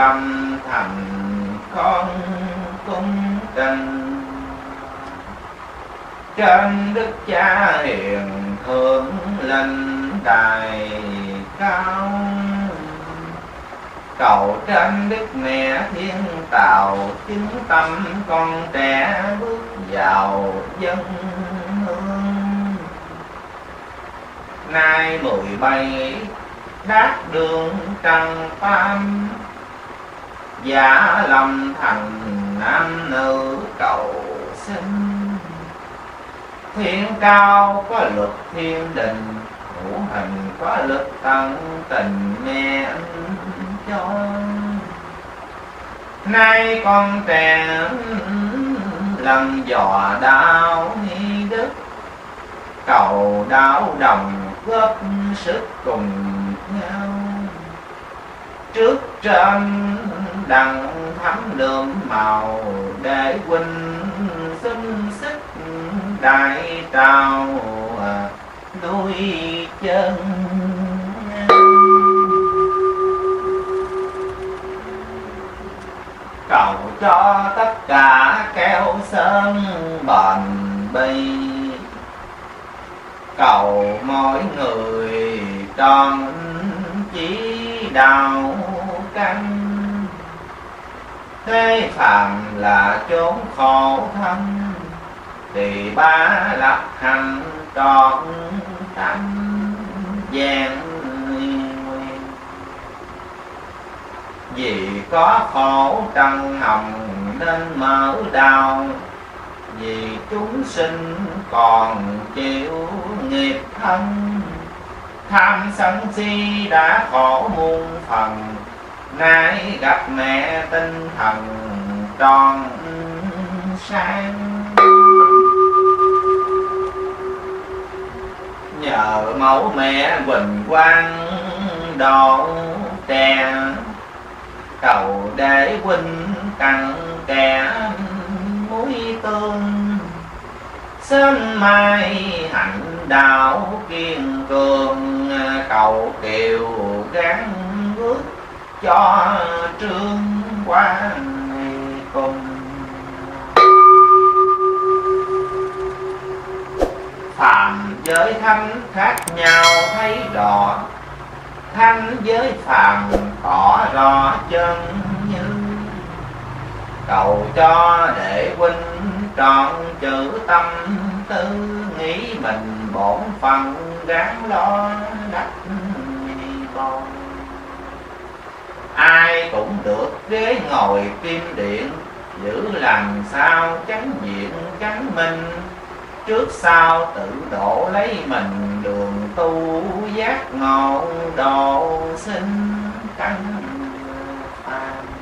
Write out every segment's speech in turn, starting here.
lòng thành con cung tình trên đức cha hiền thượng linh đài cao. Cầu trên đức mẹ thiên tạo chứng tâm con trẻ bước vào dân hương. Nay mười bảy đát đường trần tam giả lâm thành nam nữ cầu sinh thiên cao có luật thiên đình ngũ hành có lực tận tình mẹ cho. Nay con trẻ lần dò đạo nghi đức, cầu đạo đồng góp sức cùng nhau trước trên đằng thắm lượm màu để huynh xin sức đại trào à, nuôi chân. Cầu cho tất cả keo sơn bền bi cầu mỗi người tròn chỉ đạo căn thế phàm là chốn khổ thân thì ba lập hành trọn tâm gian nguyên. Vì có khổ trần hồng nên mở đau vì chúng sinh còn chịu nghiệp thân tham sân si đã khổ muôn phần, nay gặp mẹ tinh thần tròn sáng. Nhờ mẫu mẹ quỳnh quang độ trẻ, cầu để huynh cặn kẻ muối tương sớm mai hạnh đạo kiên cường, cầu kiều gắn bước cho trương quan cùng. Phàm giới thánh khác nhau thấy rõ thanh giới phàm tỏ rõ chân như cầu cho để huynh trọn chữ tâm. Tư nghĩ mình bổn phận gắng lo đắc con. Ai cũng được ghế ngồi kim điện, giữ làm sao chánh diện chánh minh. Trước sau tự độ lấy mình đường tu, giác ngộ độ sinh căn phàm.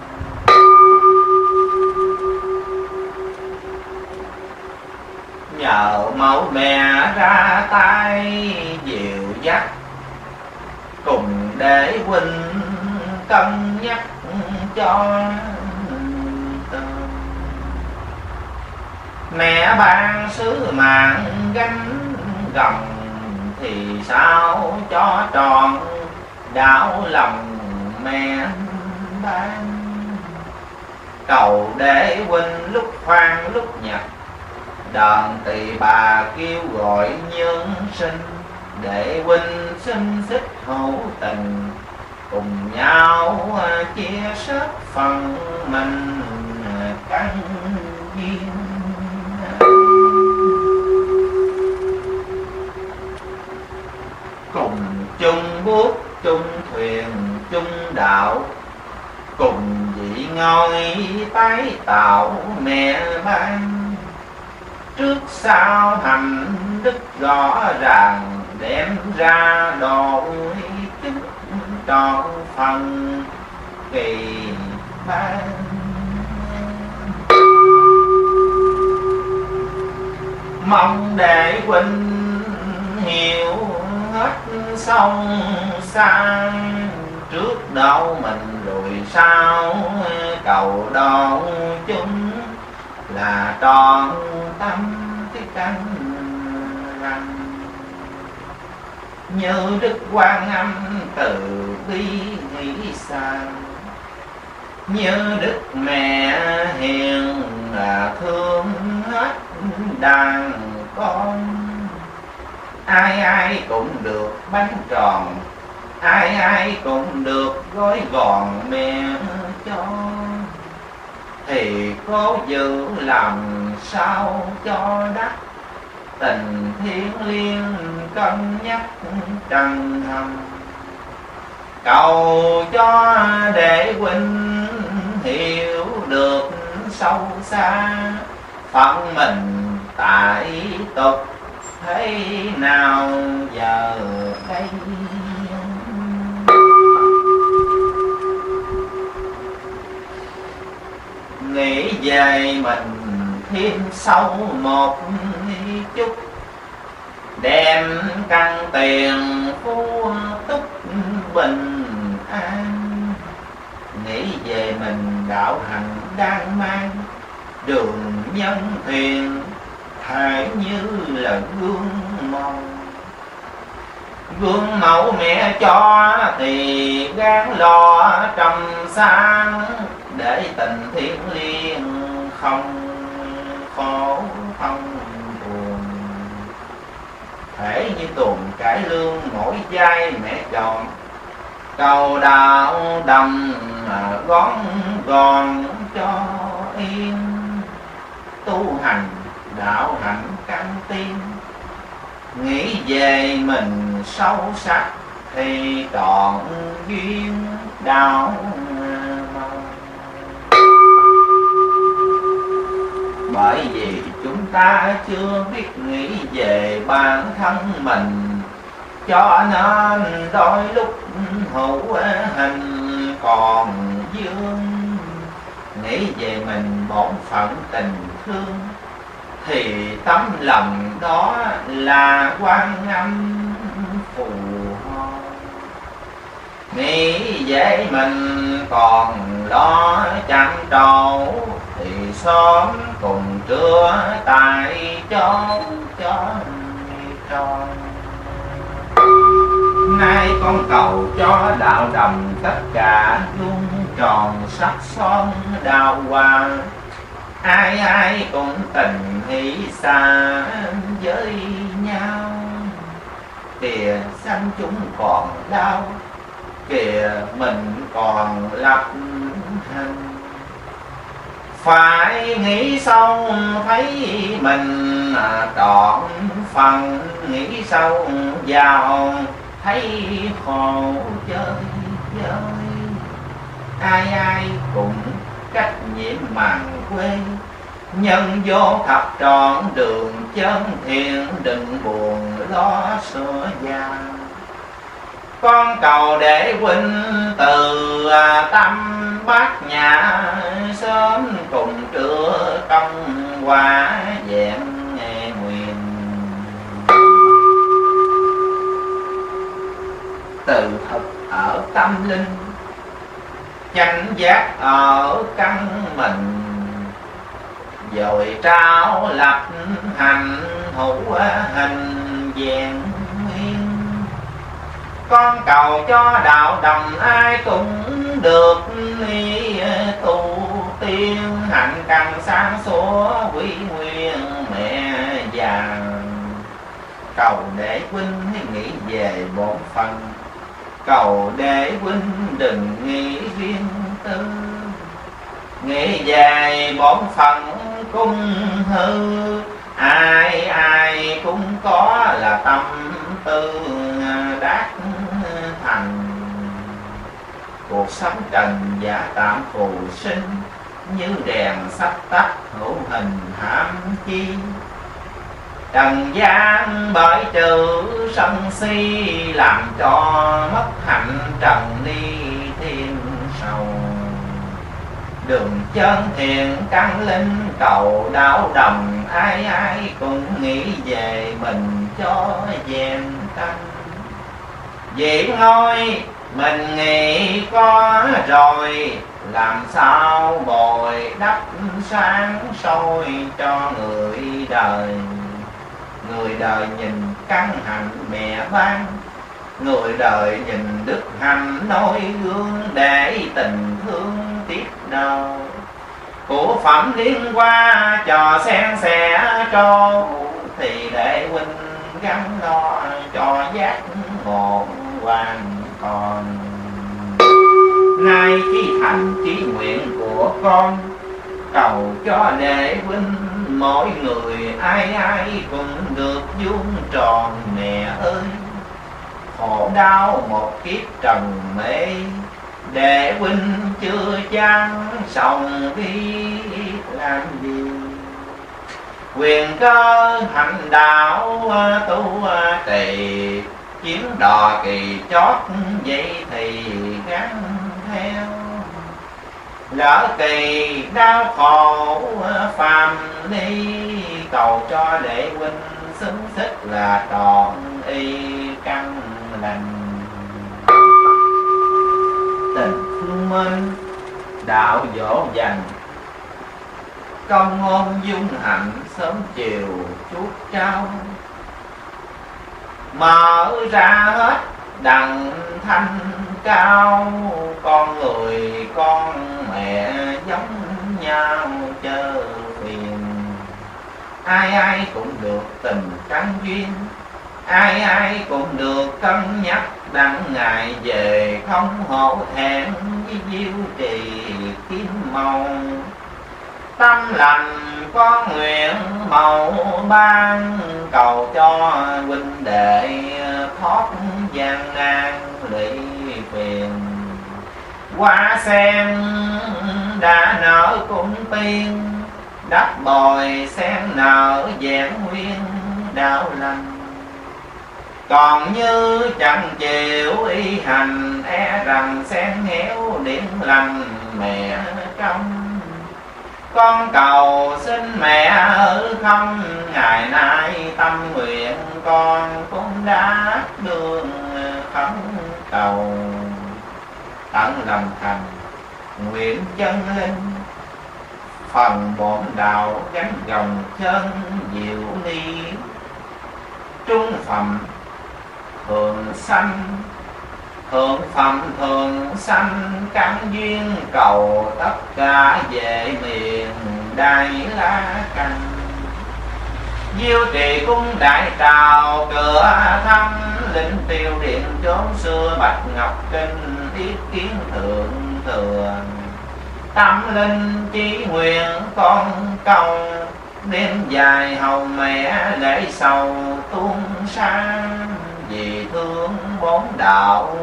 Nhờ mẫu mẹ ra tay dịu dắt. Cùng để huynh cân nhắc cho mẹ ban sứ mạng gánh gồng thì sao cho tròn đảo lòng mẹ ban? Cầu để huynh lúc khoan lúc nhật đàn tỳ bà kêu gọi nhân sinh để huynh sinh xích hữu tình. Cùng nhau à, chia sớt phần mình à, căn duyên. Cùng chung bước, chung thuyền, chung đạo. Cùng vị ngôi tái tạo mẹ ban trước sau hành đức rõ ràng đem ra độ chúng trọn phần kỳ ban. Mong để huynh hiểu hết sông sang trước đâu mình rồi sao cầu đón chúng là tròn tâm cái căn răng như đức quan âm từ bi nghĩ sang như đức mẹ hiền là thương hết đàn con. Ai ai cũng được bánh tròn, ai ai cũng được gói gòn mẹ cho thì cố giữ làm sao cho đắc? Tình thiên liêng cân nhắc trần thầm cầu cho để huynh hiểu được sâu xa, phận mình tại tục thế nào giờ đây? Nghĩ về mình thêm sâu một chút. Đem căn tiền phú túc bình an. Nghĩ về mình đạo hạnh đang mang. Đường nhân thiện hãy như là gương mẫu. Gương mẫu mẹ cho thì gán lo trầm sáng để tình thiên liên không khổ không buồn. Thể như tuồng cải lương mỗi giai mẹ chọn cầu đạo đầm gón gòn cho yên. Tu hành đạo hạnh căn tiên nghĩ về mình sâu sắc thì còn duyên đạo bởi vì chúng ta chưa biết nghĩ về bản thân mình. Cho nên đôi lúc hữu hình còn dương. Nghĩ về mình bổn phận tình thương, thì tấm lòng đó là quan âm phù nghĩ dễ mình còn lo chăm trầu thì sớm cùng trưa tại chốn cho tròn. Nay con cầu cho đạo đầm tất cả luôn tròn sắc son đào hoa. Ai ai cũng tình nghĩ xa với nhau. Tiền sanh chúng còn đau kìa mình còn lập thân, phải nghĩ sâu thấy mình trọn phần. Nghĩ sâu vào thấy khổ chơi chơi ai ai cũng cách nhiễm màn quê. Nhân vô thập trọn đường chân thiện đừng buồn lo sửa gian con cầu để huynh từ à, tâm bát nhà sớm cùng trưa công quả vẹn nguyện. Từ thực ở tâm linh, chánh giác ở căn mình rồi trao lập hành hữu hình vẹn con cầu cho đạo đồng ai cũng được ni tu tiên. Hạnh càng sáng sủa quý nguyên mẹ già. Cầu để huynh nghĩ về bổn phận. Cầu để huynh đừng nghĩ riêng tư. Nghĩ về bổn phận cung hư. Ai ai cũng có là tâm tư à, đát thành. Cuộc sống trần giả tạm phù sinh, như đèn sắp tắt hữu hình hãm chi. Trần gian bởi trừ sân si, làm cho mất hạnh trần ni thiên sầu đường chân thiền căn linh, cầu đạo đồng ai ai cũng nghĩ về mình cho dèm tâm Vậy thôi, mình nghĩ có rồi, Làm sao bồi đắp sáng soi cho người đời? Người đời nhìn căn hạnh mẹ ban người đời nhìn đức hạnh nói, gương để tình thương tiếp đầu. Của phẩm liên qua trò sen sẻ trô thì để huynh gắn lo cho giác ngộ hoàn còn nay chi thành chi nguyện của con, cầu cho đệ huynh mỗi người ai ai cũng được vuông tròn mẹ ơi khổ đau một kiếp trần mê. Để huynh chưa chán sòng đi làm gì? Quyền cơ hành đạo, tu tì chiến đò kỳ chót, vậy thì gắn theo. Lỡ kỳ đau khổ, phàm đi cầu cho đệ huynh xứng xích là tròn y căn lành tình thương minh đạo dỗ dành công ngôn dung hạnh sớm chiều chút trao. Mở ra hết đằng thanh cao, con người con mẹ giống nhau chờ phiền. Ai ai cũng được tình trắng duyên ai ai cũng được cân nhắc, đặng ngài về không hổ thẹn với diêu trì kim màu. Tâm lành có nguyện màu ban, cầu cho huynh đệ thoát gian nan lụy phiền. Hoa sen đã nở cũng tiên, đất bồi sen nở vẹn nguyên đạo lành còn như chẳng chịu y hành e rằng sen héo điểm lành mẹ trong. Con cầu xin mẹ ở không, ngày nay tâm nguyện con cũng đã đường khấn cầu. Tận lòng thành nguyện chân linh, phần bổn đạo gắn gồng chân diệu ni trung phẩm thường sanh, thường phẩm thường sanh, căn duyên cầu tất cả về miền đại la canh diêu trì cung đại trào, cửa thăm linh tiêu điện chốn xưa, bạch ngọc kinh ý kiến thượng thường. Tâm linh chí nguyện con công đêm dài hầu mẹ lễ sầu tuôn sang vì thương bốn đạo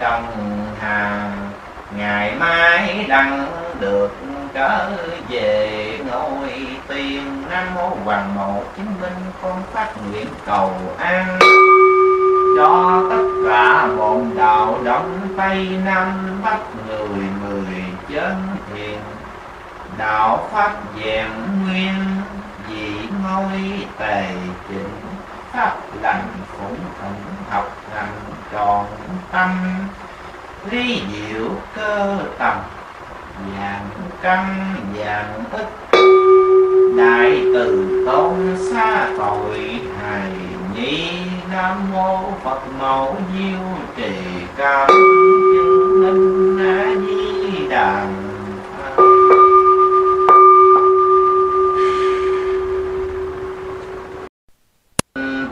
trong hàng. Ngày mai đăng được trở về ngôi tiên nam mô hoàng mộ chứng minh con phát nguyện cầu an. Cho tất cả bồn đạo đông tây nam bắc người người chân thiền. Đạo pháp vẹn nguyên, vị ngôi tề chỉnh pháp lành cũng thịnh học hành tròn tâm. Ly diệu cơ tầm. Dạng căn dạng ức. Đại từ tôn xa tội hài nhi nam mô phật mẫu diêu trì cao chứng minh a di đà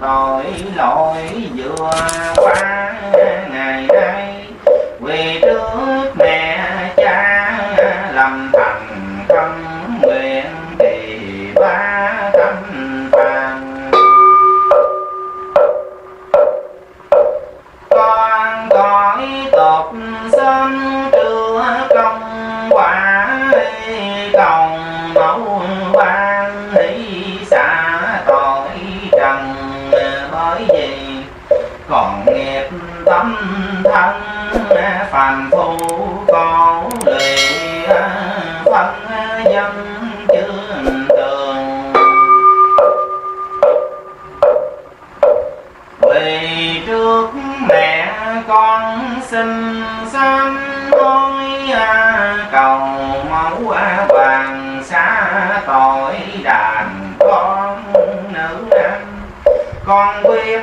tội lỗi vừa qua ngày nay. Trước mẹ con xin sám hối cầu mẫu hoàng xa tội đàn con nữ anh. Con biết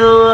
tidur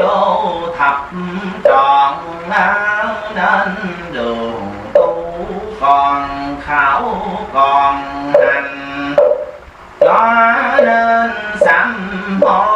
vô thập trọn nên đường tu còn khảo còn hành. Đó nên sám hối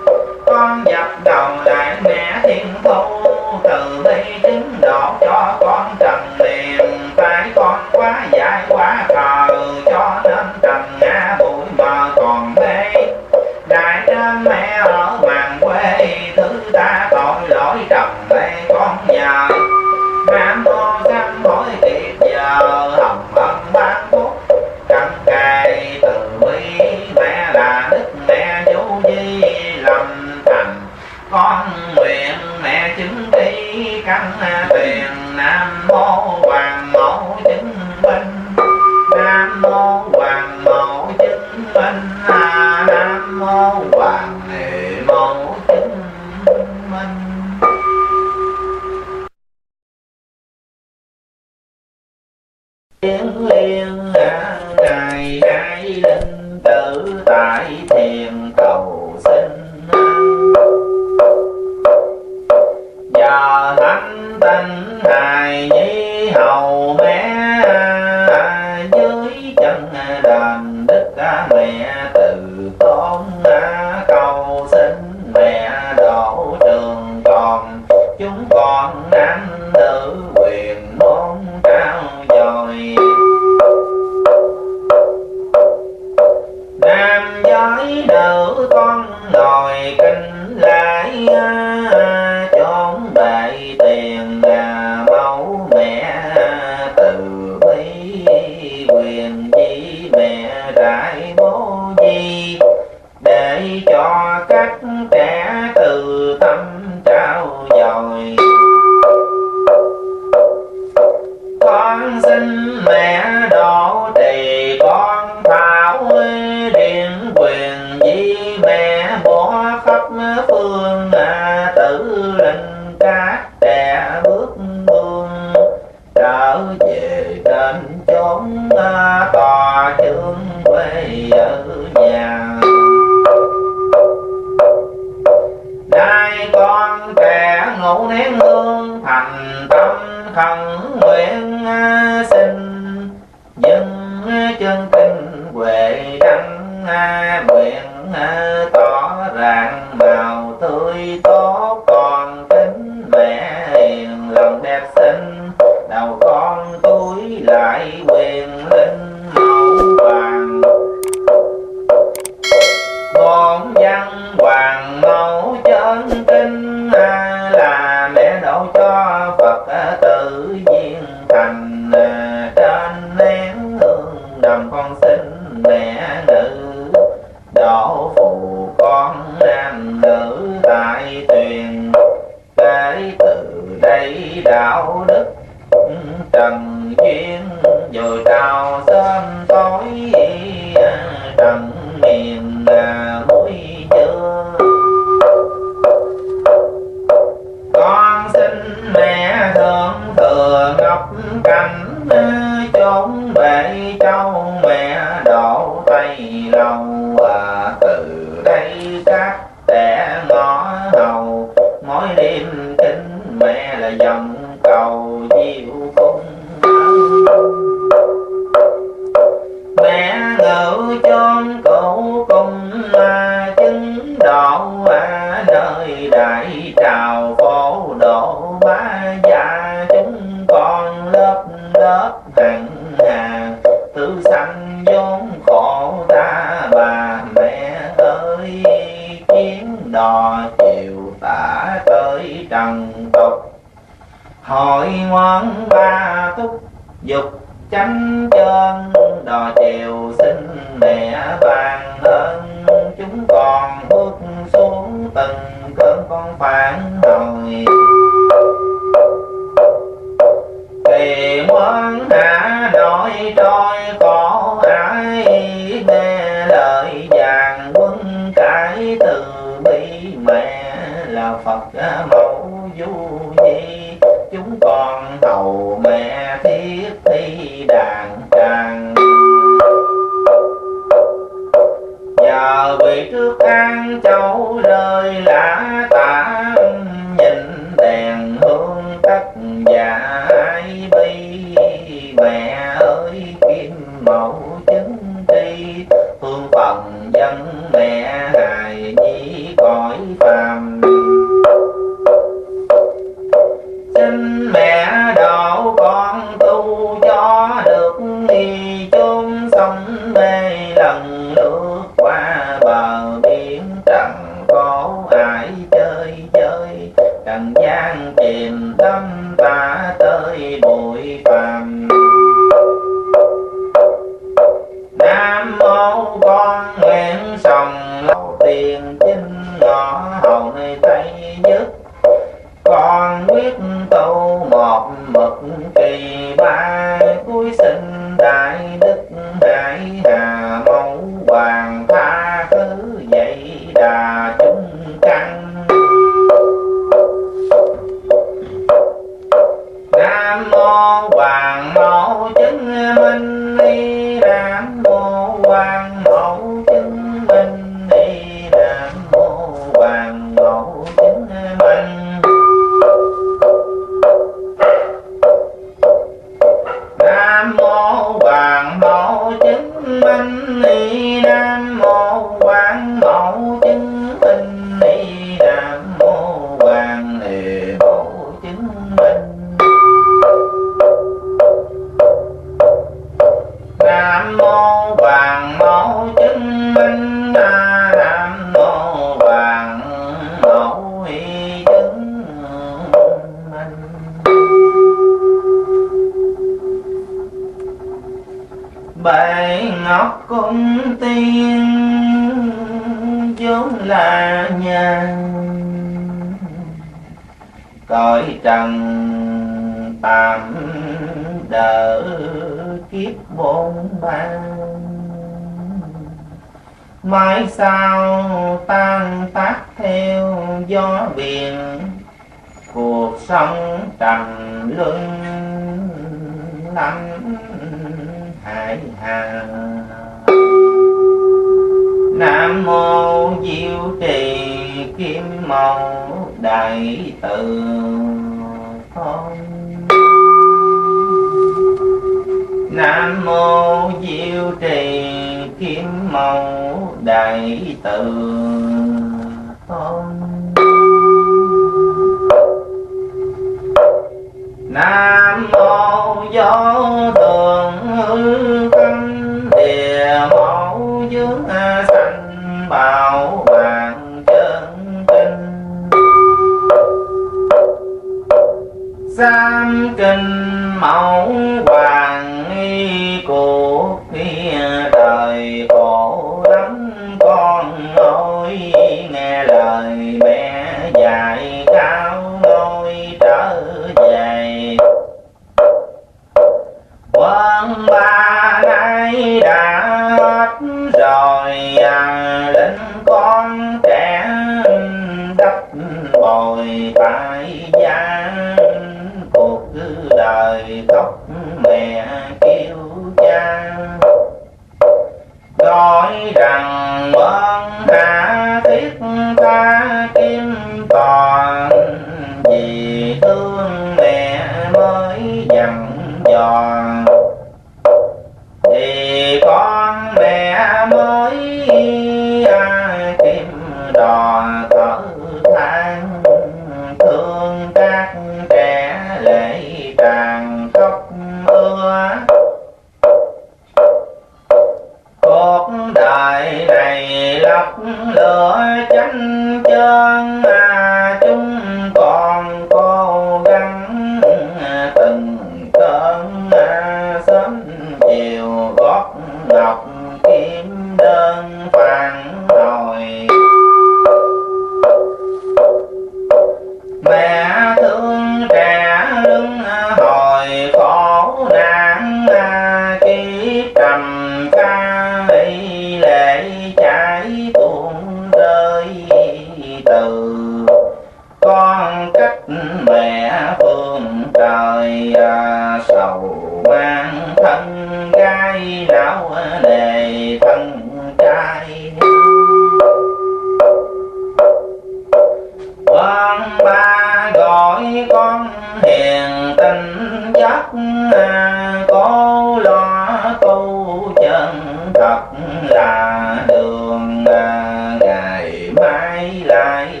chân thật là đường à, ngày mai lại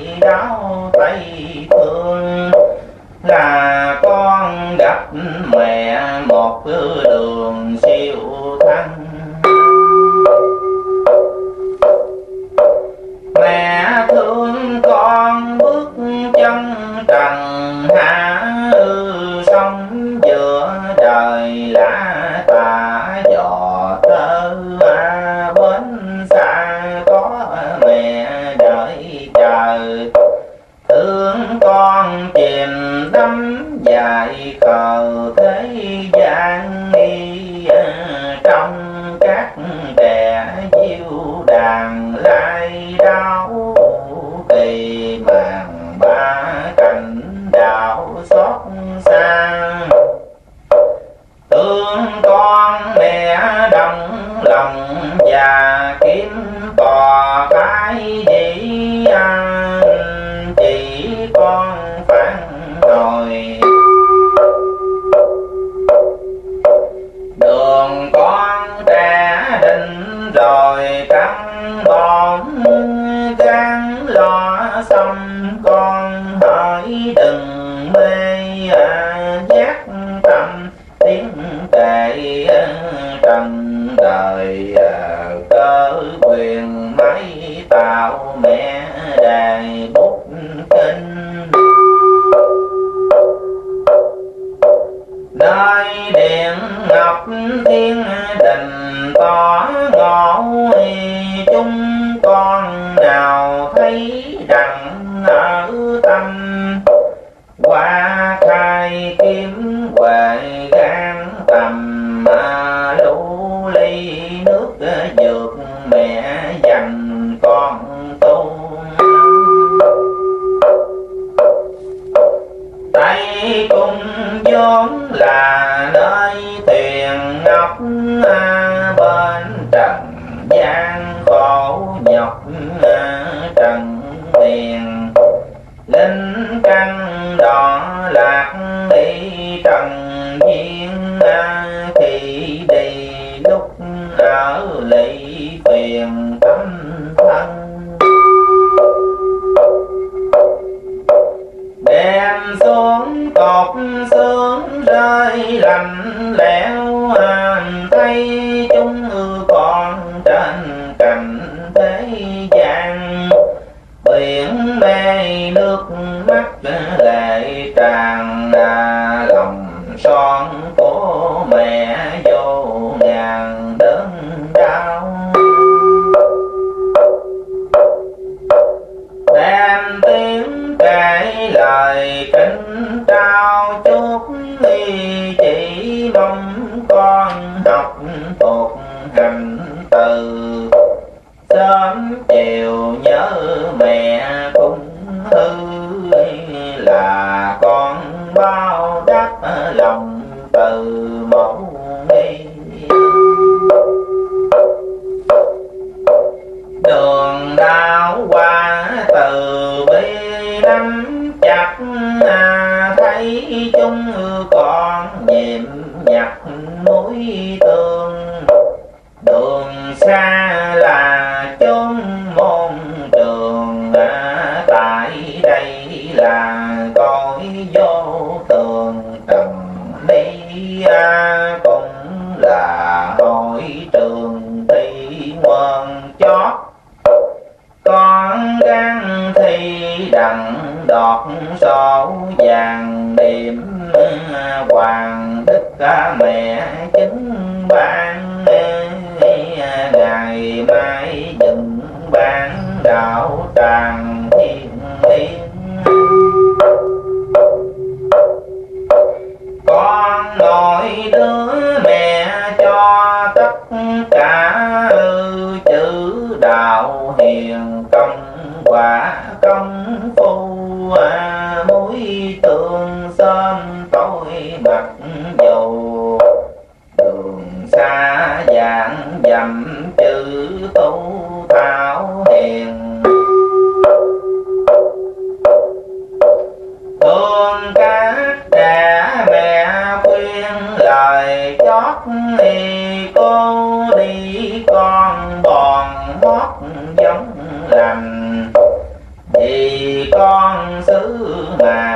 chót thì cô đi con bòn hót giống lành. Vì con xứ mà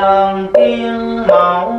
chân kiên mẫu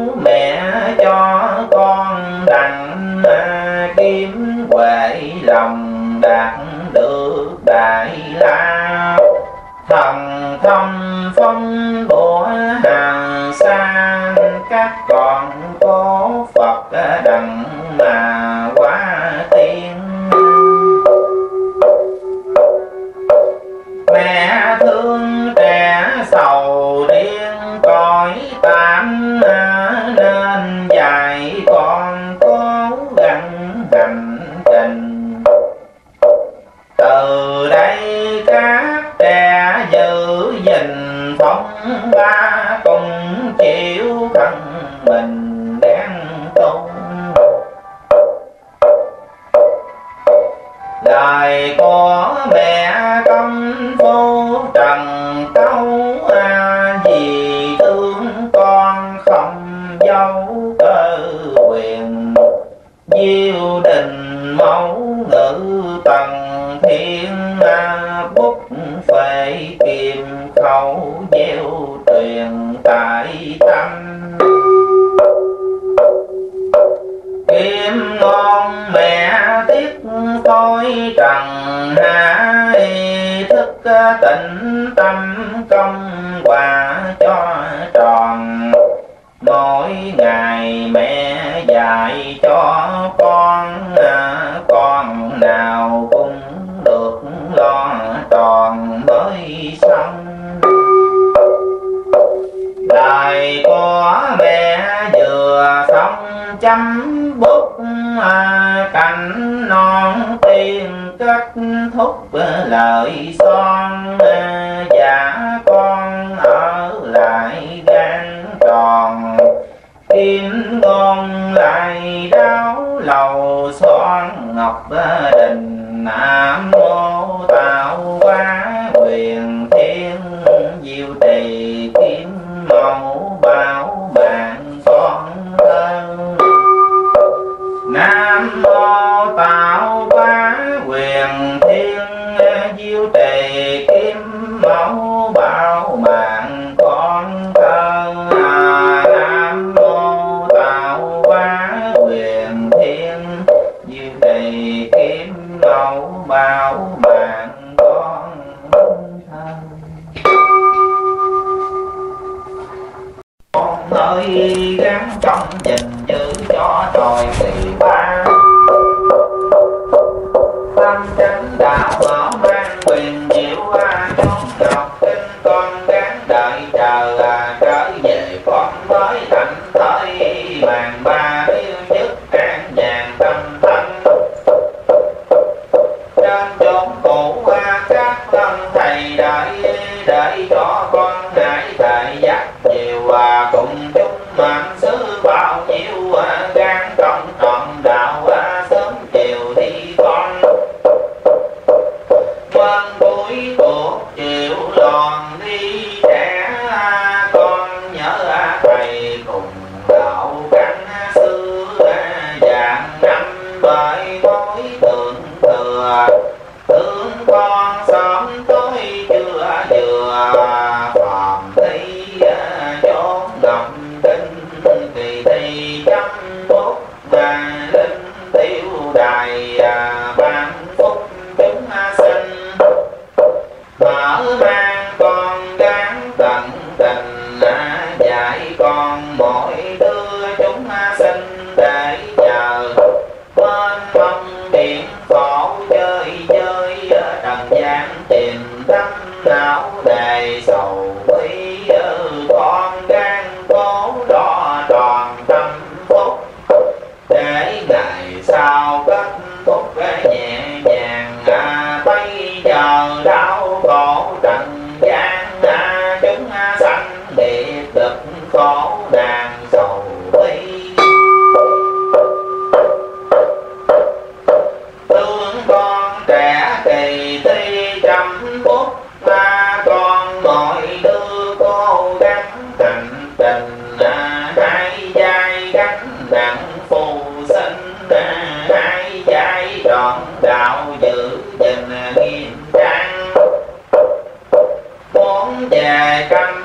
muốn về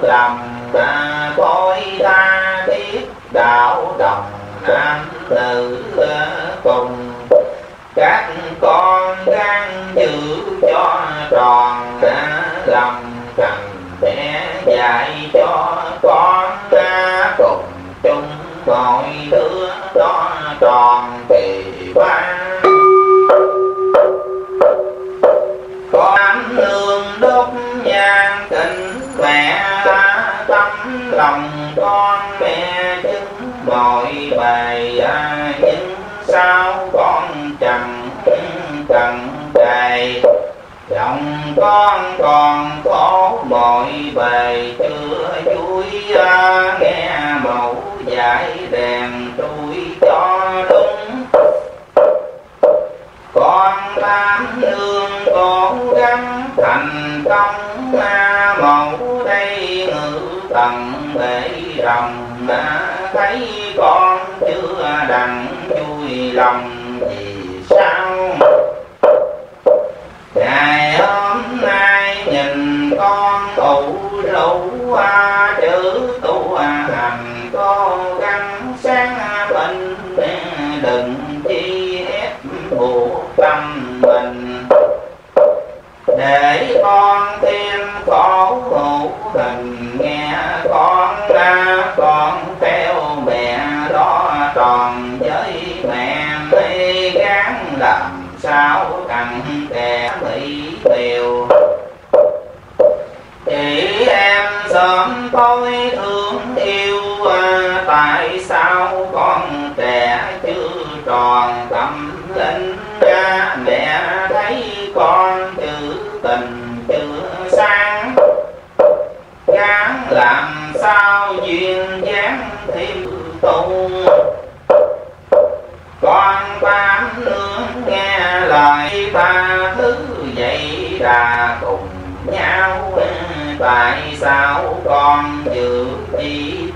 làm ta coi ta biết đạo đồng nam tử cùng. Các con đang giữ cho tròn đã lòng rằng sẽ dạy cho con ta cùng. Chung mọi đứa cho tròn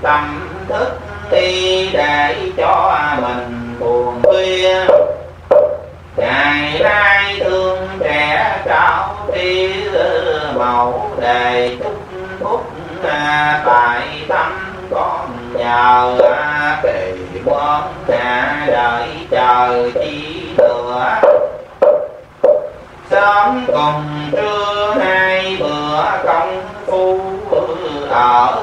tâm thức ti để cho mình buồn khuya. Ngày nay thương trẻ cháu ti mẫu đề chúc phúc tại tâm con nhờ kỳ quán cả đợi chờ chi nữa sớm cùng trưa hai bữa công phu ở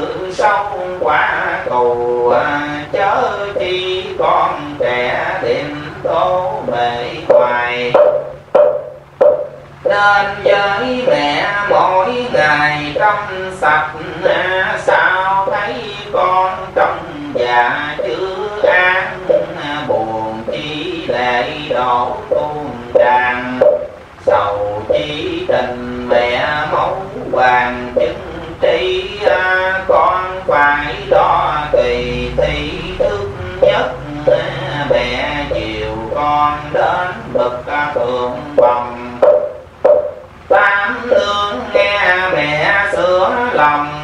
tự sống quả cầu à, chớ chi con trẻ định tố bể hoài. Nên với mẹ mỗi ngày trong sạch à, sao thấy con trong già chưa an? À, buồn chi lệ đổ tuôn tràn, sầu chi tình mẹ mẫu hoàng chứng con phải đo kỳ thi, thức nhất thế bè chiều con đến bậc thượng phòng tám lương nghe mẹ sửa lòng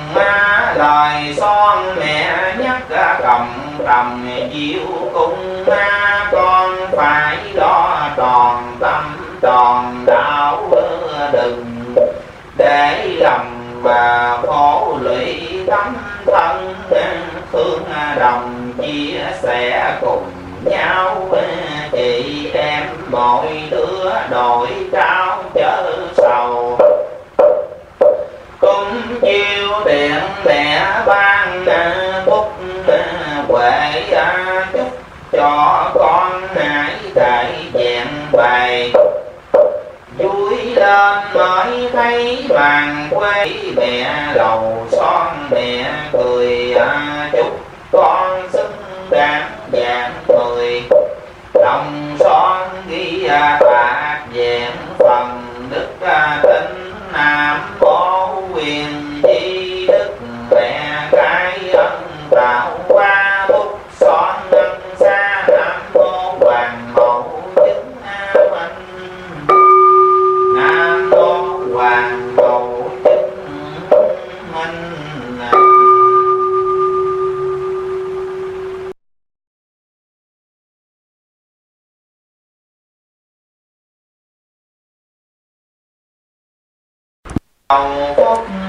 lời son mẹ nhắc cầm trầm chiếu cung con phải đo tròn. sẽ cùng nhau chị em mọi đứa đổi trao chớ sầu cũng chiêu điện mẹ ban bút huệ chúc cho con hãy đại vẹn bài vui lên mới thấy bàn quê mẹ đầu son mẹ cười à. 啊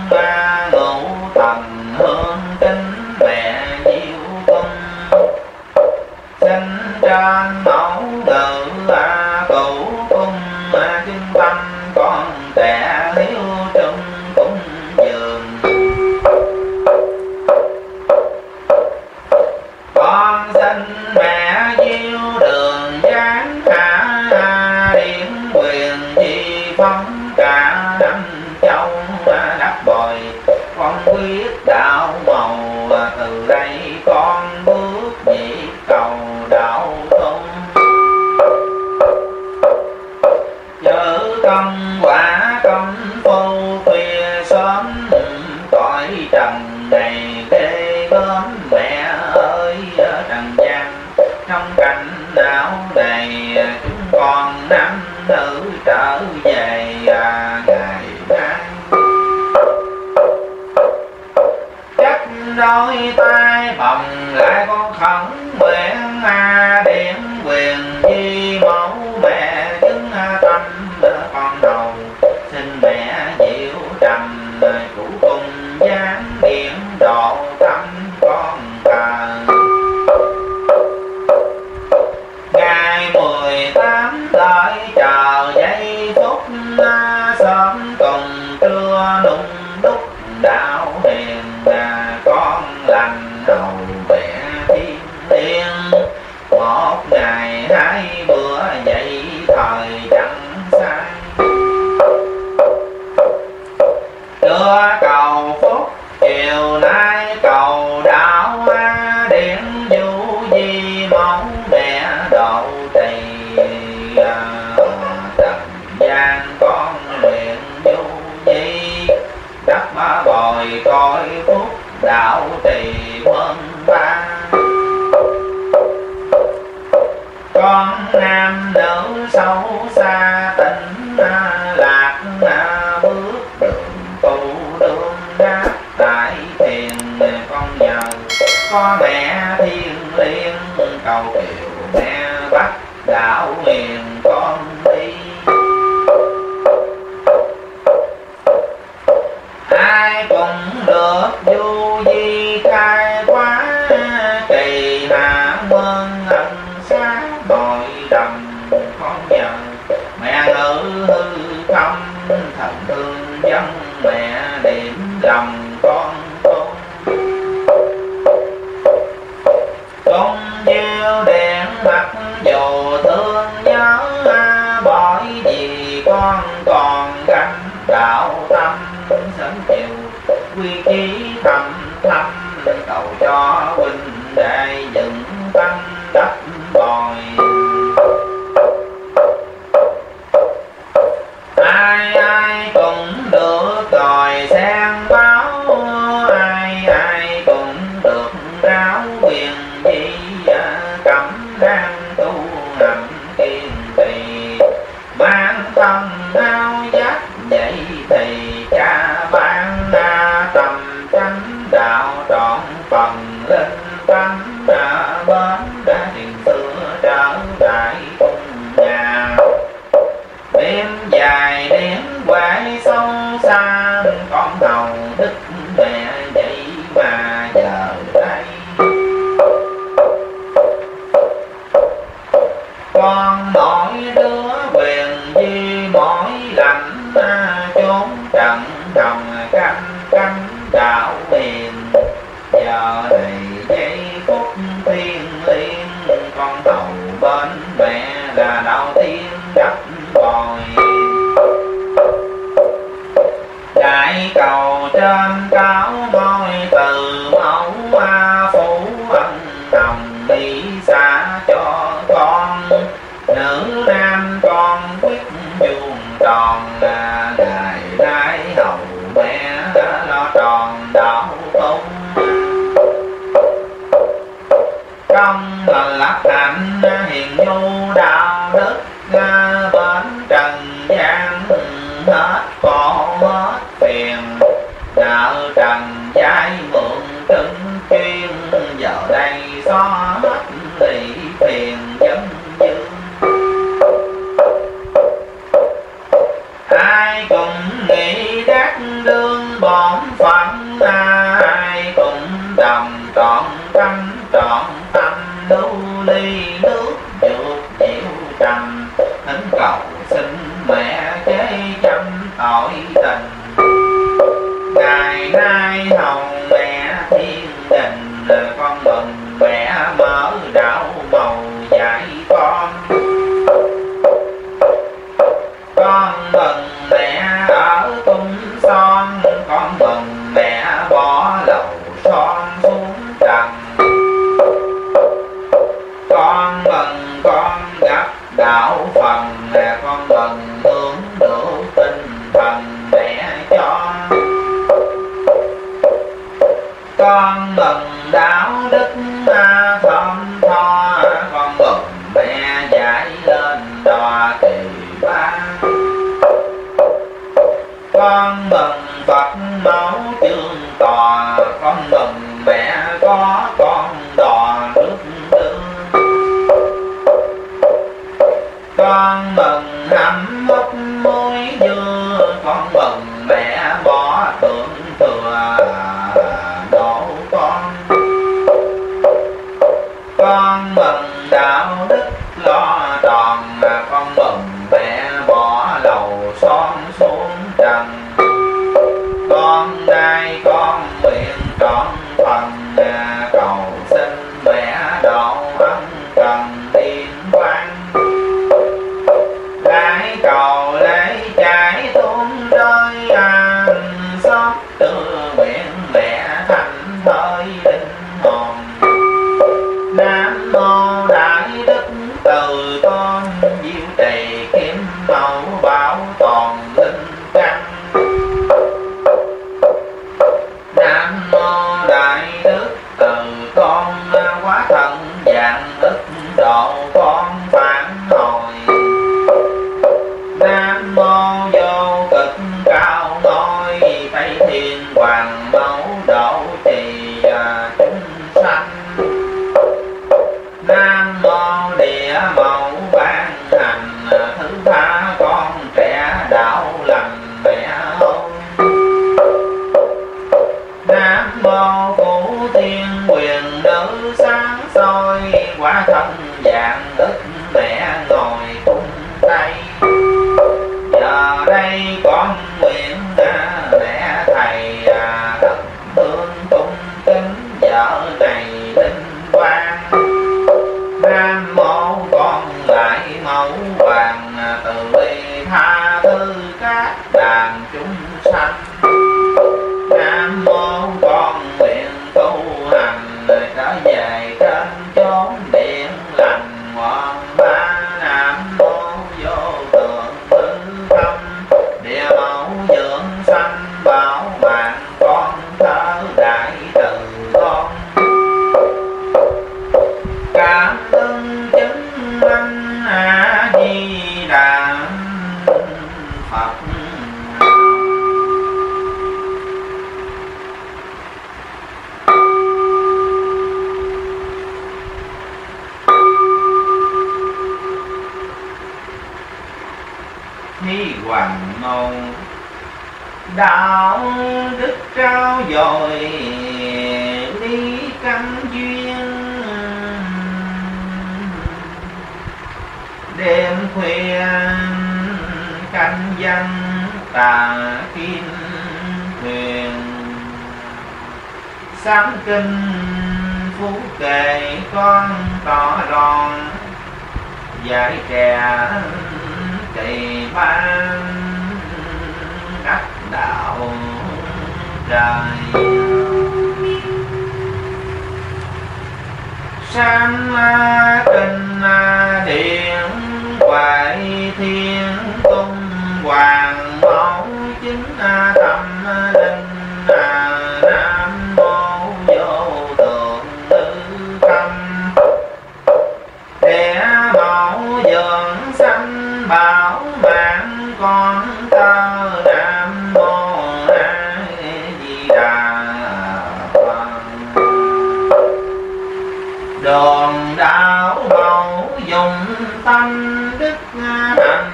đạo mẫu dùng tâm đức hạnh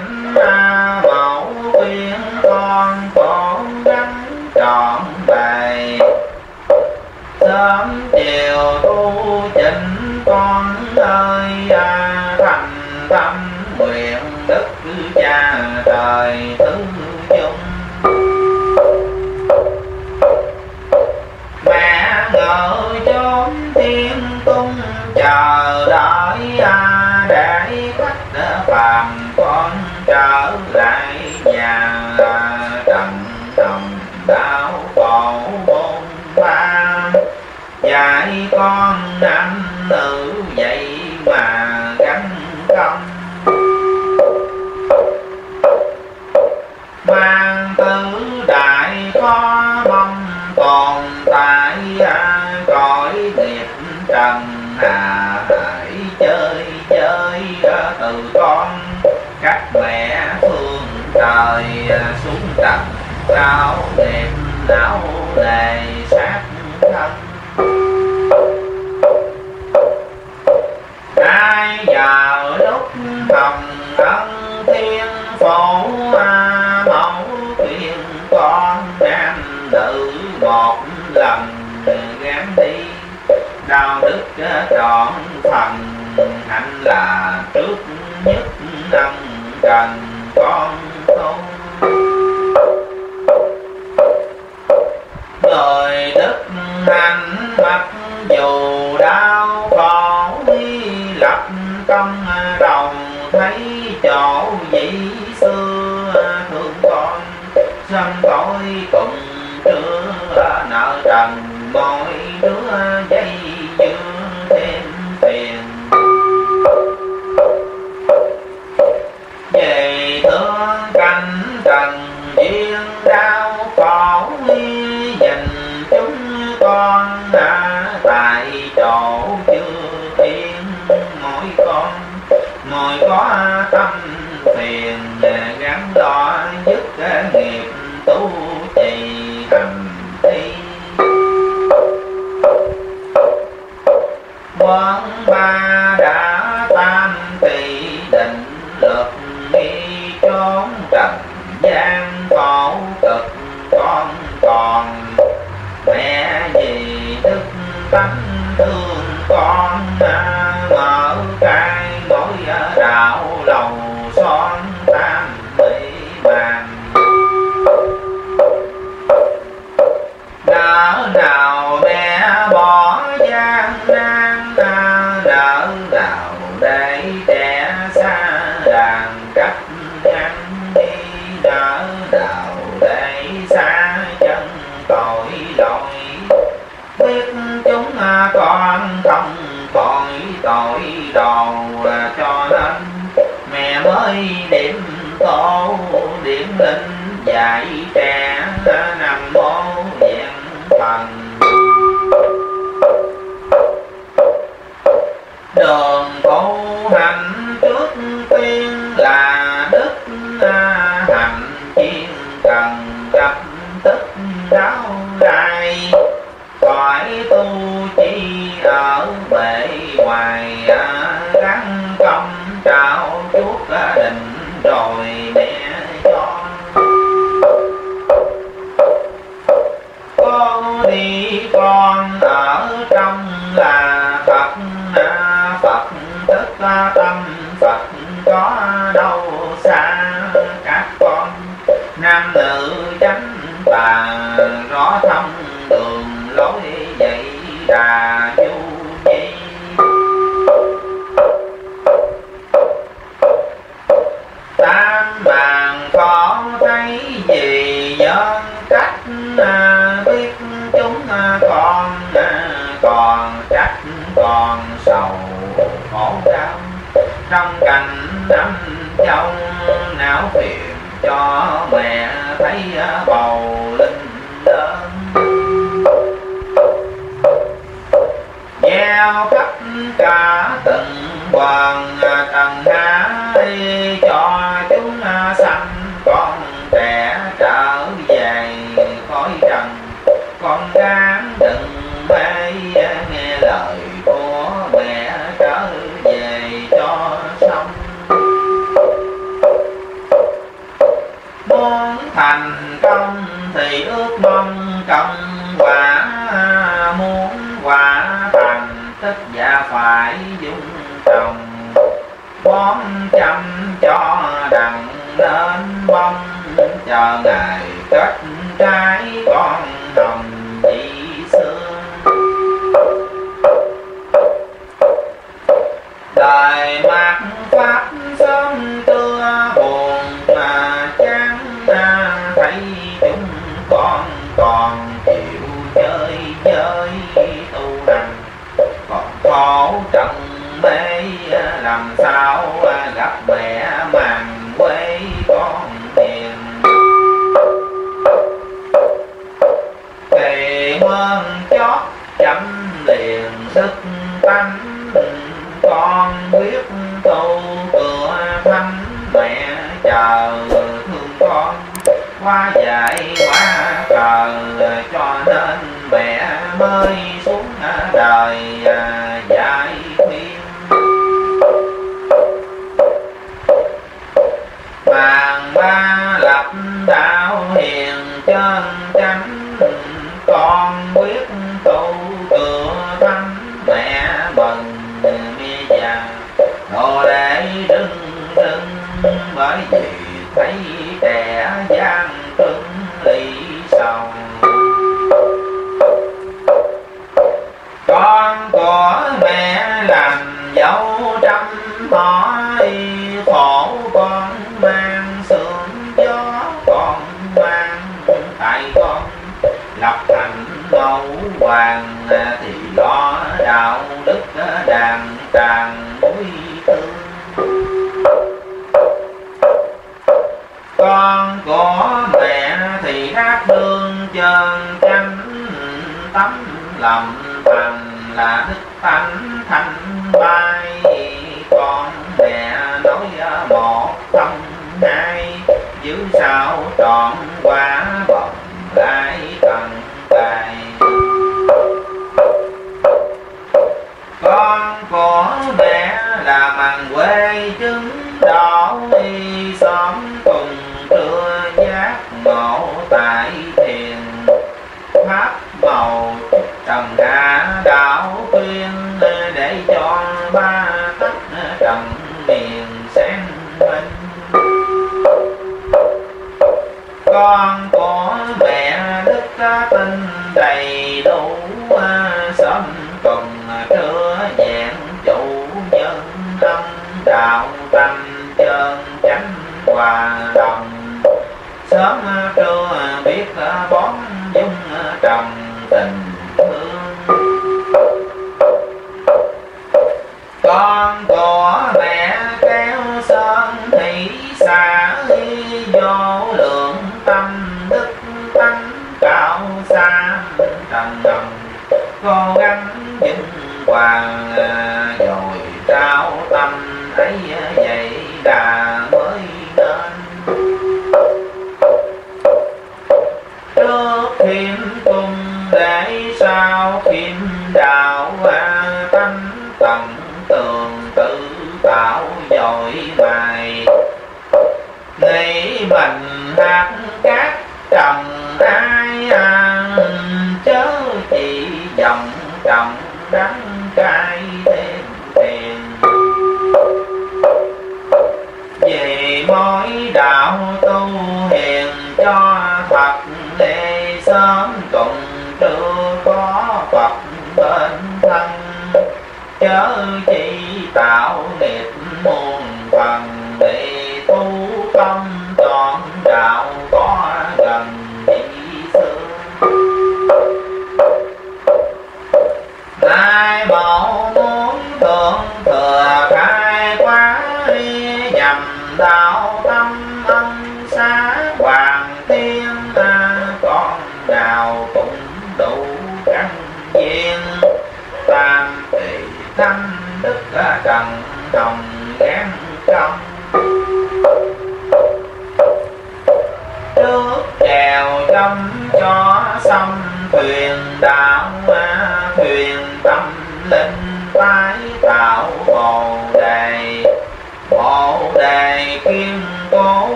cho xong thuyền đạo ma.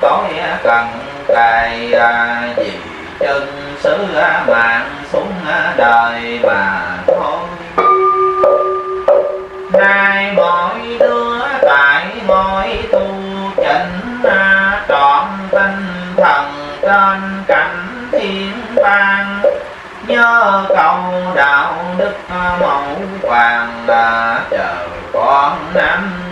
tối cần tài gì? Chân xứ bạn xuống đời mà thôi. Nay mỗi đứa tại mỗi tu chỉnh trọn tinh thần trên cảnh thiên ban nhớ cầu đạo đức mẫu hoàng là chờ con năm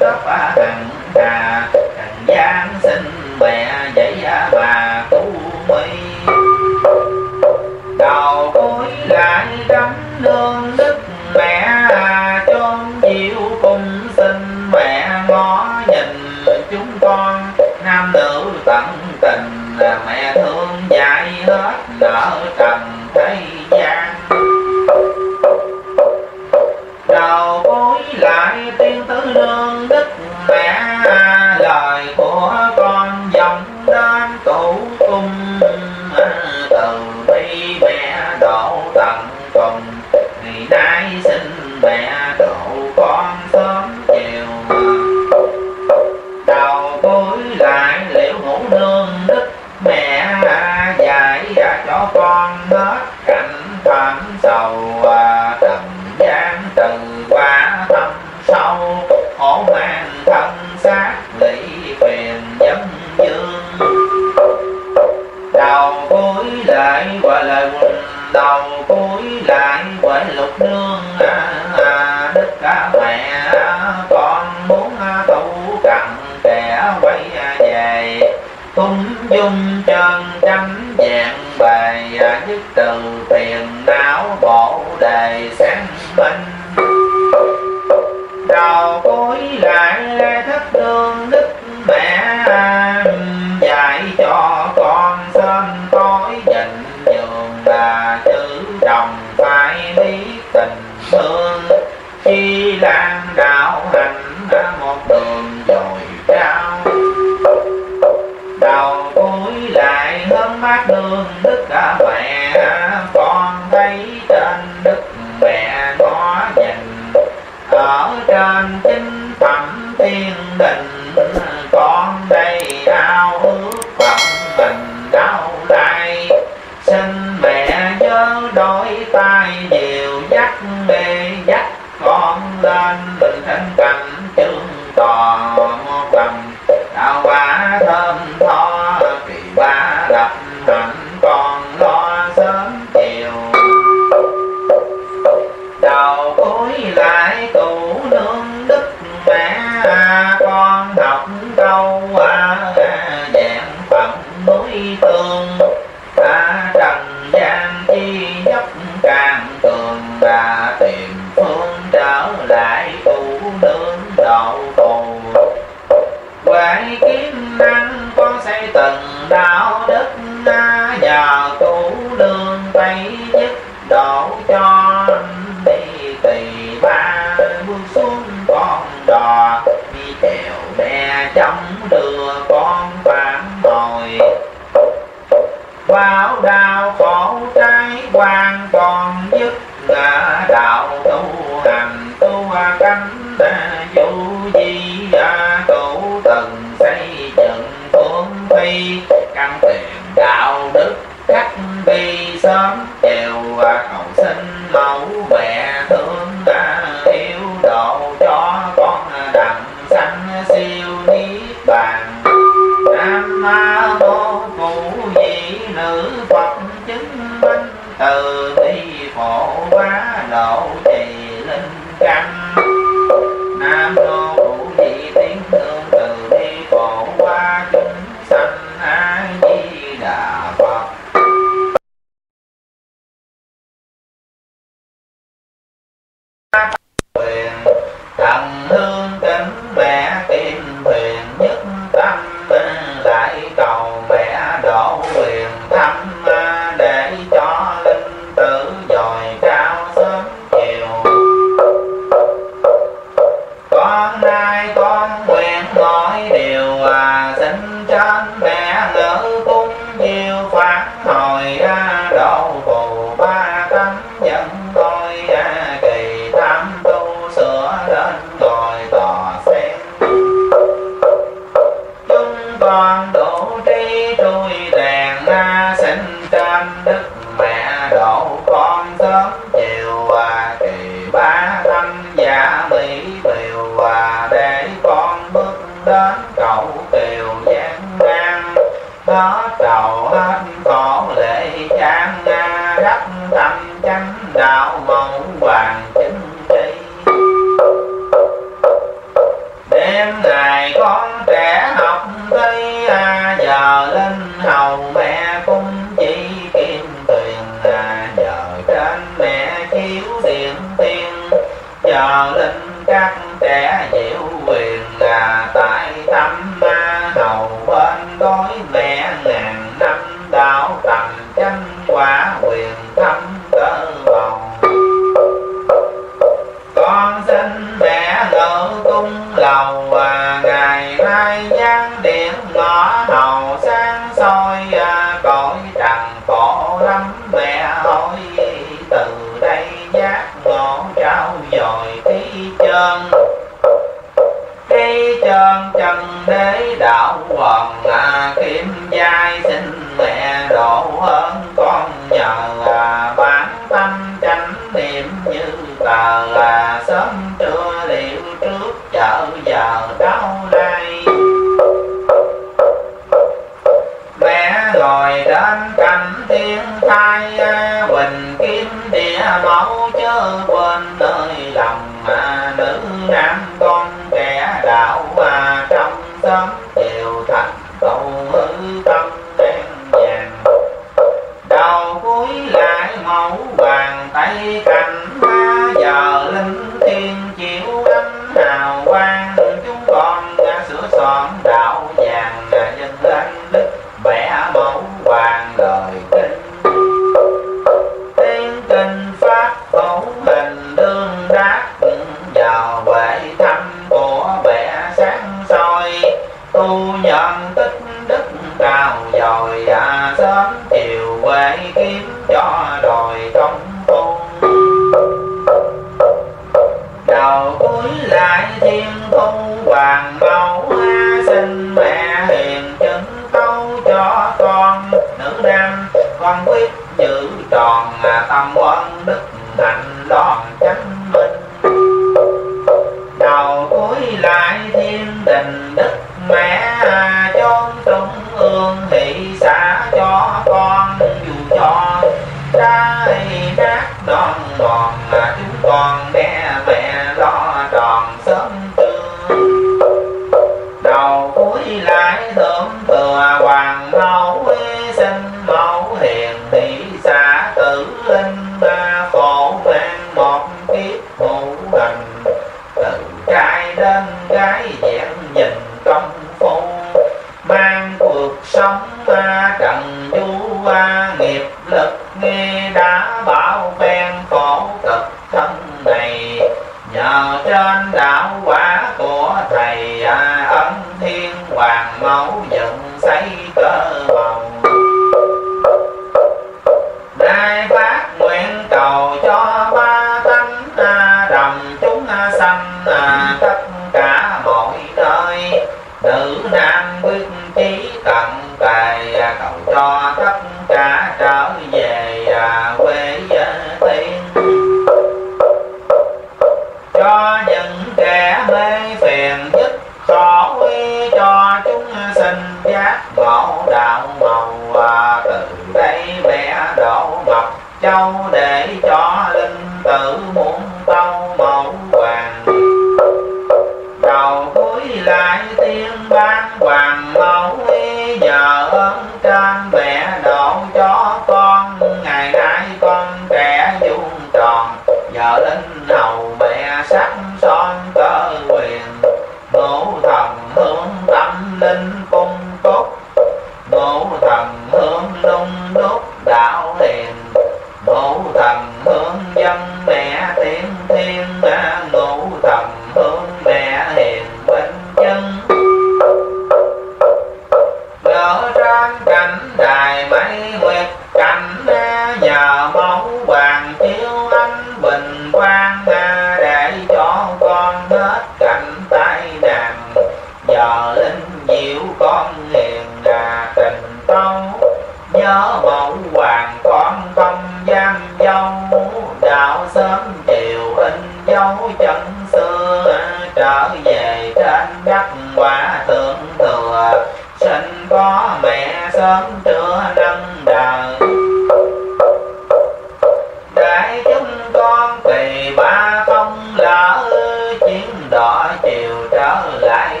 đỏ chiều trở lại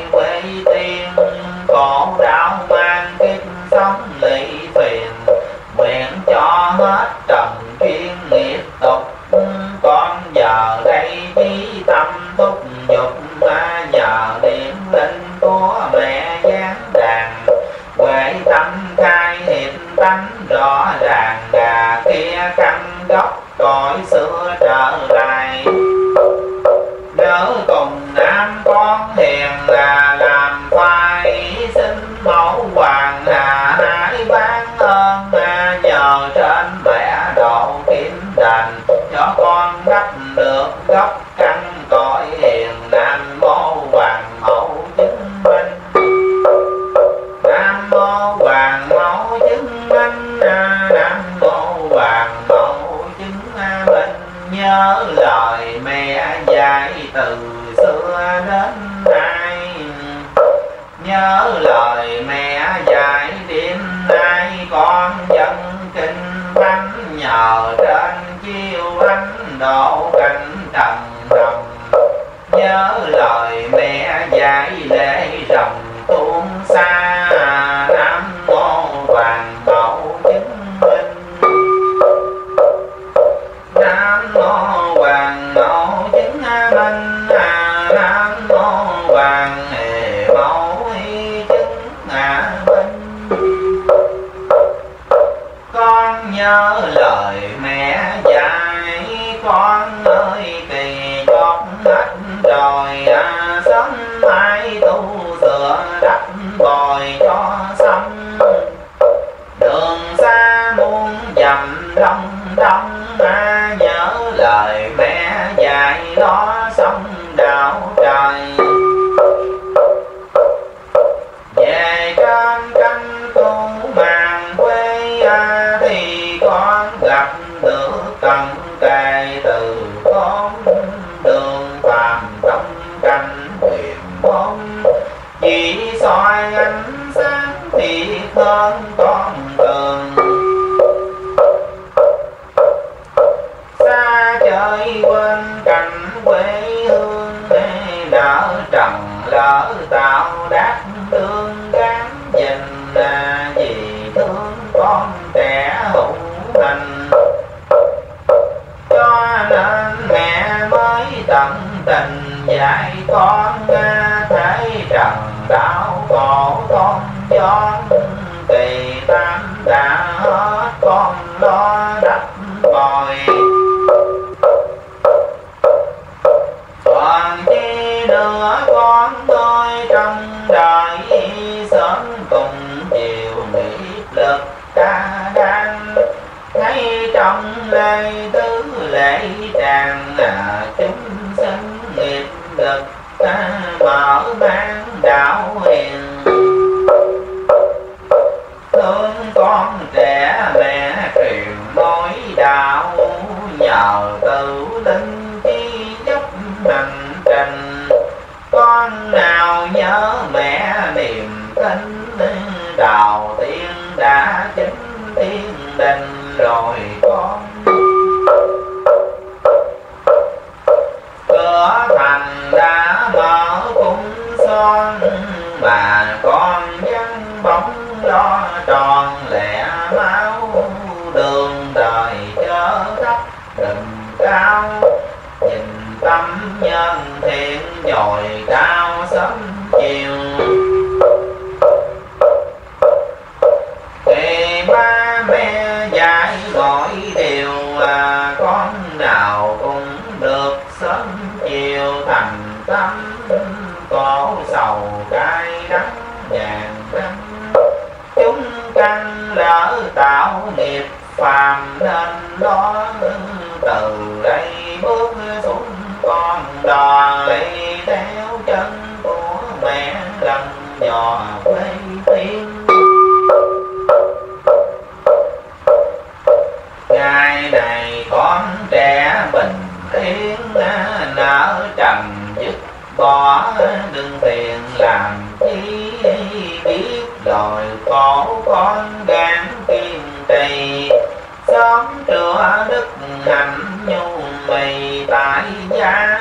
tại gia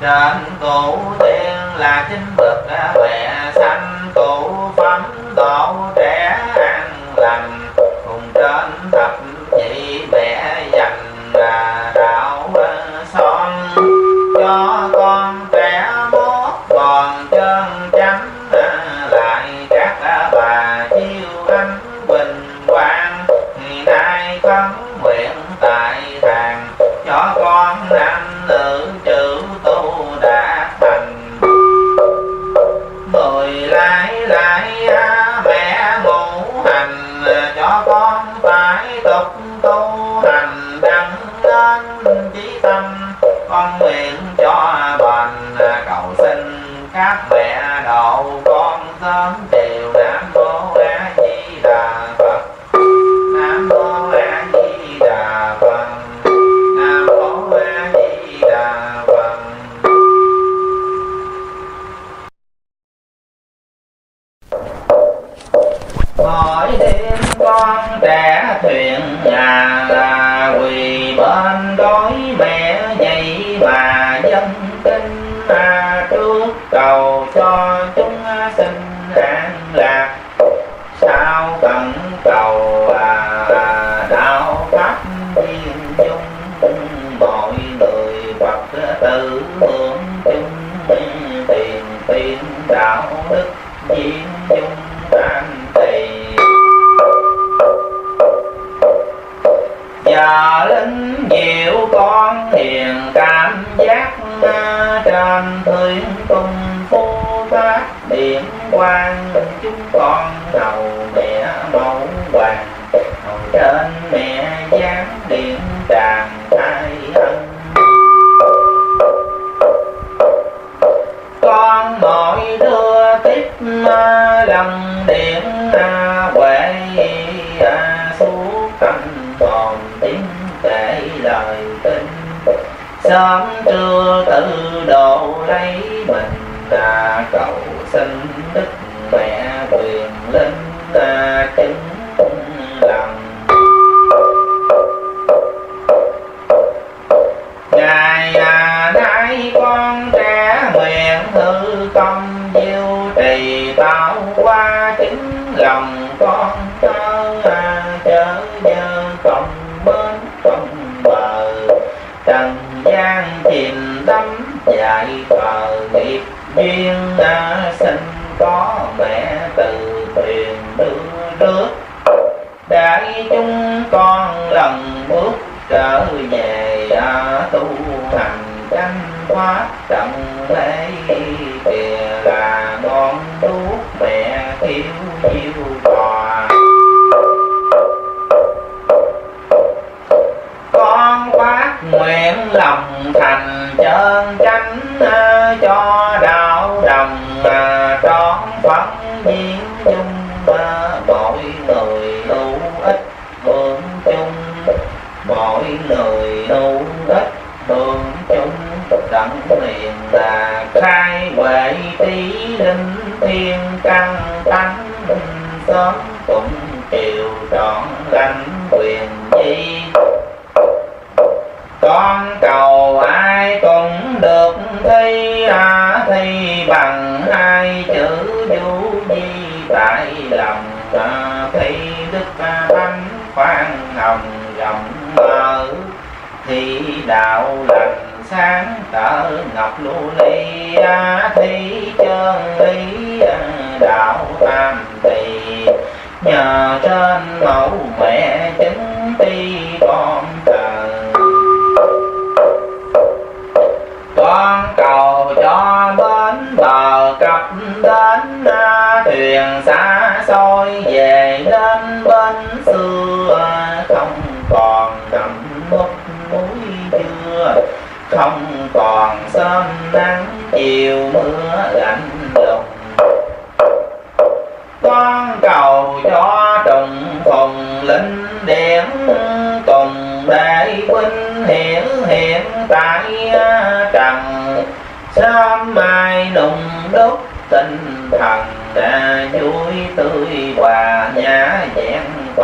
trên cụ tiên là chính bậc à, mẹ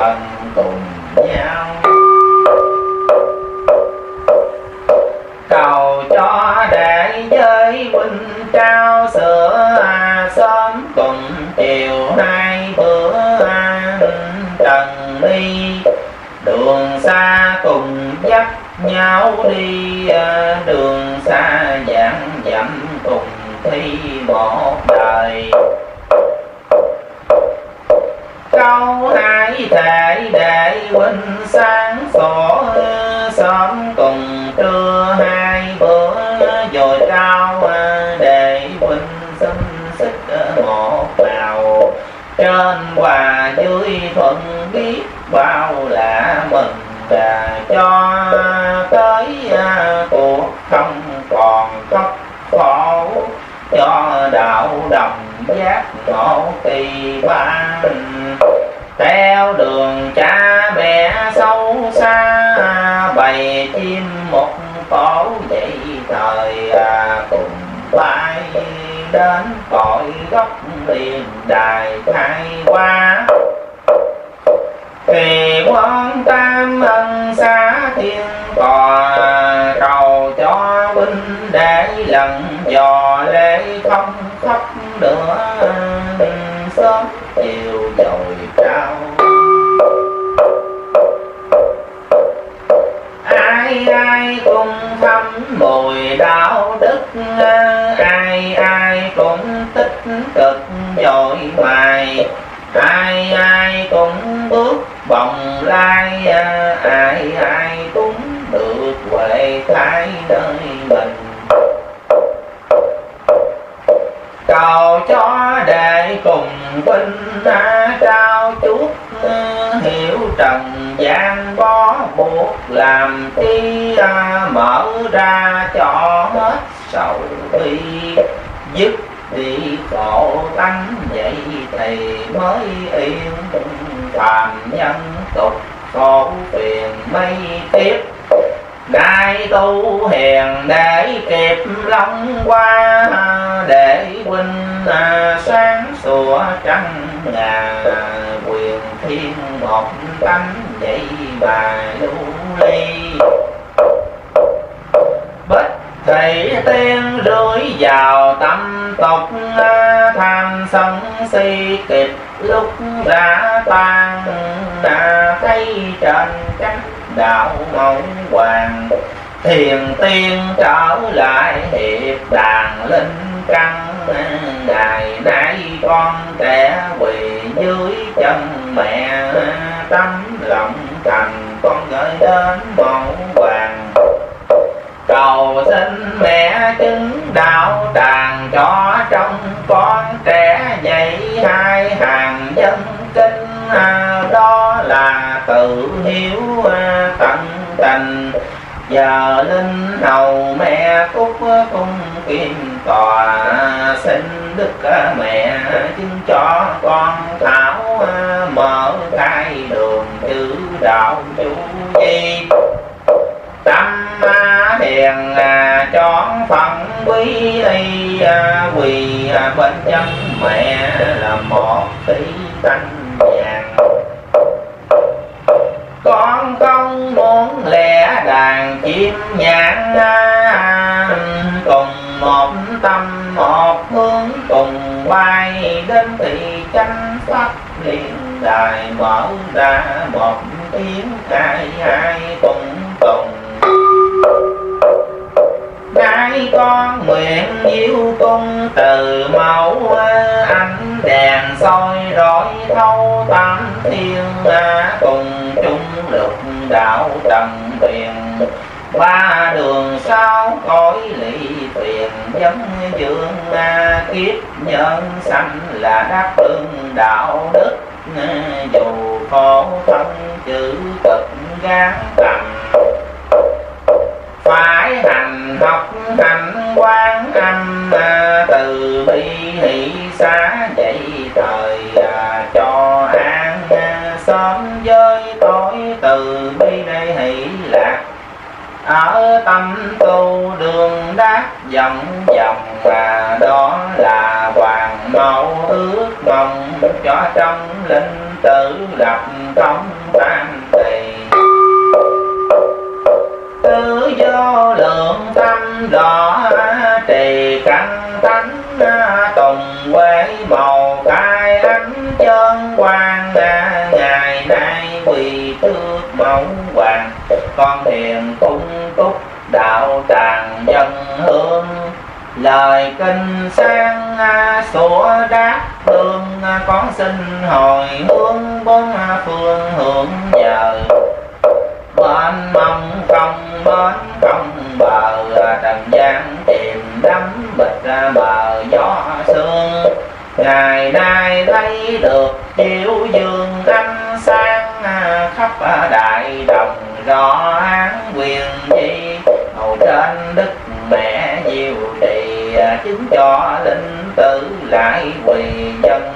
lần cùng nhau. Cầu cho để giới huynh trao sữa à, sớm cùng chiều hai bữa ăn trần đi đường xa cùng dắt nhau đi à, đường xa dạng dặm cùng thi bộ. quên sáng sổ sớm cùng trưa, hai bữa rồi trao để huynh xin xích một bào. Trên hòa dưới thuận biết bao là mừng và cho tới cuộc không còn cấp khổ. Cho đạo đồng giác ngộ kỳ ban theo đường cha mẹ sâu xa bầy chim một tổ dậy thời à, cùng bay đến cội gốc liền đài khai qua kỳ quan tam ân xá thiên tòa, cầu cho huynh để lần dò lễ không khóc nữa. Vòng lai à, ai ai cũng được huệ thái nơi mình. Cầu cho đệ cùng binh à, trao chút à, hiểu trần gian bó buộc làm chi mở ra cho hết sầu bi. Dứt đi khổ tánh, vậy thì mới yên phàm nhân tục khổ phiền mây tiếp Đại tu hiền để kịp long qua Để huynh à, sáng sủa trăng ngà Quyền thiên một tánh vậy bà lưu ly. Bích tên rối rưỡi vào tâm tục à, Tham sân si kịp lúc đã tan. Thấy trên cánh đạo mẫu hoàng, thiền tiên trở lại hiệp đàn linh căn. Ngày nay con trẻ quỳ dưới chân mẹ tấm lòng thành con gửi đến mẫu hoàng cầu xin mẹ chứng đạo tràng cho trong con trẻ dạy hai hàng dân kinh. À, đó là tự hiếu à, tận tình. Giờ linh hầu mẹ cúc cung kim tòa, xin đức à, mẹ chứng cho con thảo mở khai đường chữ đạo chủ di hiền à, chọn phận quý y quỳ bên chân mẹ là một tỷ tánh vàng. Con không muốn lẻ đàn chim nhãn à, cùng một tâm, một hướng cùng bay đến thị chánh pháp liền đài mở ra một tiếng hai hai cùng cùng gái con nguyện diêu cung từ mẫu ánh đèn soi rọi thâu tam thiên cùng chung lục đạo trần tiền ba đường sao cõi lì thuyền dân dương kiếp nhân sanh là đáp ứng đạo đức. Dù khổ thân chữ cực gán cầm phải hành học hành quan âm à, từ bi hỷ xá dạy trời à, cho an à, sớm với tối từ bi đây hỷ lạc. Ở tâm tu đường đát vòng vòng và đó là hoàng mẫu ước mong cho trong linh tử lập công tam tiền đó trì căn tánh à, tùng quế màu cai ánh chân quan ngày nay quỳ trước mẫu hoàng. Con thiền cung túc đạo tràng dân hương, lời kinh sang à, sủa đáp hương. À, con xin hồi hướng bốn phương hưởng giờ bên mong không bên không bờ giang tìm đắm bịch bờ gió sương ngày nay thấy được chiếu dương ánh sáng à, khắp đại đồng rõ án quyền di. Ngồi trên đức mẹ diệu trì à, chứng cho linh tử lại quỳ dân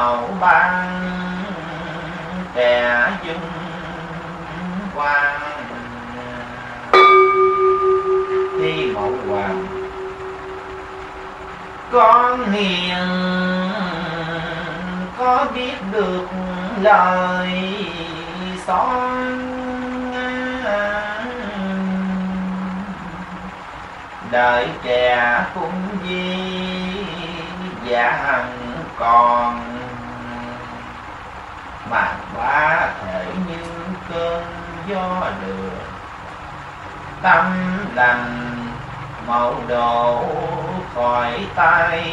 mẫu ban kẻ dung quang. Thi mẫu hoàng, con hiền, có biết được lời xóm đợi trẻ cũng gì dạ hằng còn mà quá thể như cơn gió lửa. Tâm lành màu đổ khỏi tay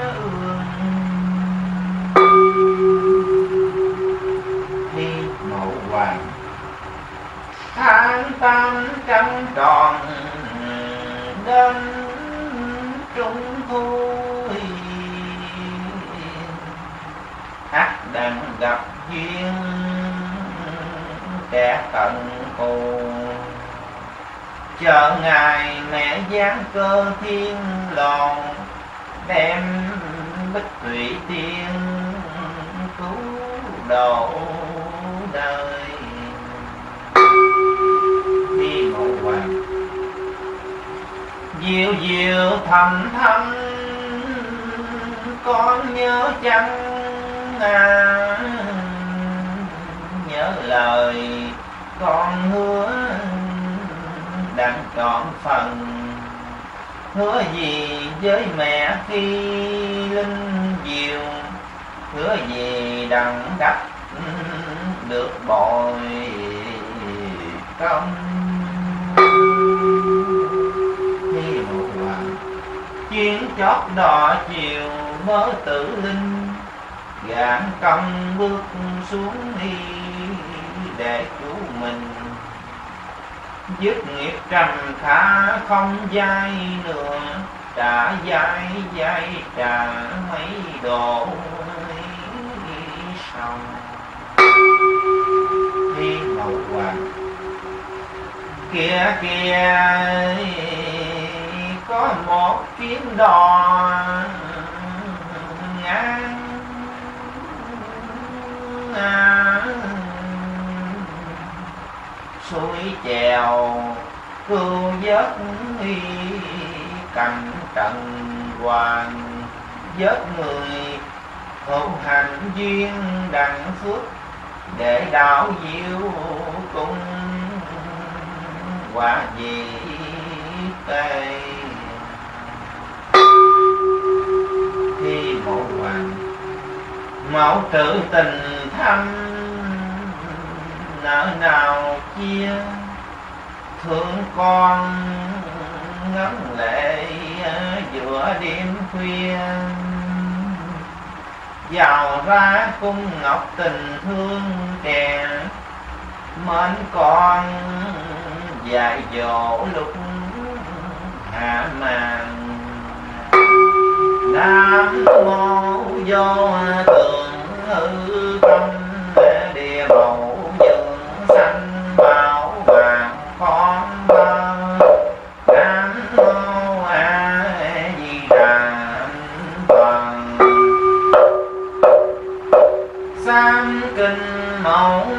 ương. Đi màu hoàng tháng tâm trăng tròn đến trung thu. ắt đành gặp duyên kẻ tận cù chờ ngài mẹ giáng cơ thiên lòn, đem bích thủy tiên cứu độ đời. Đi ngộ hoàng. Diệu diệu thầm thầm con nhớ chăng nhớ lời con hứa đặng trọn phần. Hứa gì với mẹ khi linh diều? Hứa gì đặng đắp được bồi công? Chiến chót đỏ chiều mớ tử linh gạn công bước xuống đi để cứu mình. Dứt nghiệp trầm khả không dai nữa, trả dai dai trả mấy độ sau. Thi màu hoàng. Kia kia có một chuyến đò ngang. À, suối chèo cưu vớt y cầm trần hoàng vớt người hữu hành duyên đặng phước, để đạo diệu cung quả gì tây khi mẫu hoàng mẫu tử tình thăm nợ nào chia thương con ngấn lệ giữa đêm khuya. Giàu ra cung ngọc tình thương kè. Mến con dạy dỗ lúc hạ màn. Nam mô vô tượng hư địa mẫu dựng sanh bảo vàng con ba nam mô a di đà toàn sam kinh mẫu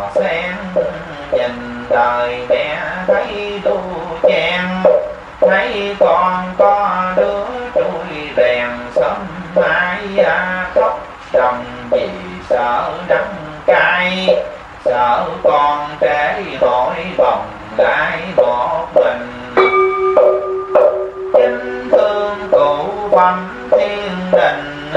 màu nhìn đời mẹ thấy tu chen, thấy con có đứa trôi đèn sớm mai khóc, chồng vì sợ đắng cay, sợ con trễ hỏi vòng lại bỏ mình kinh thương cụ quanh thiên đình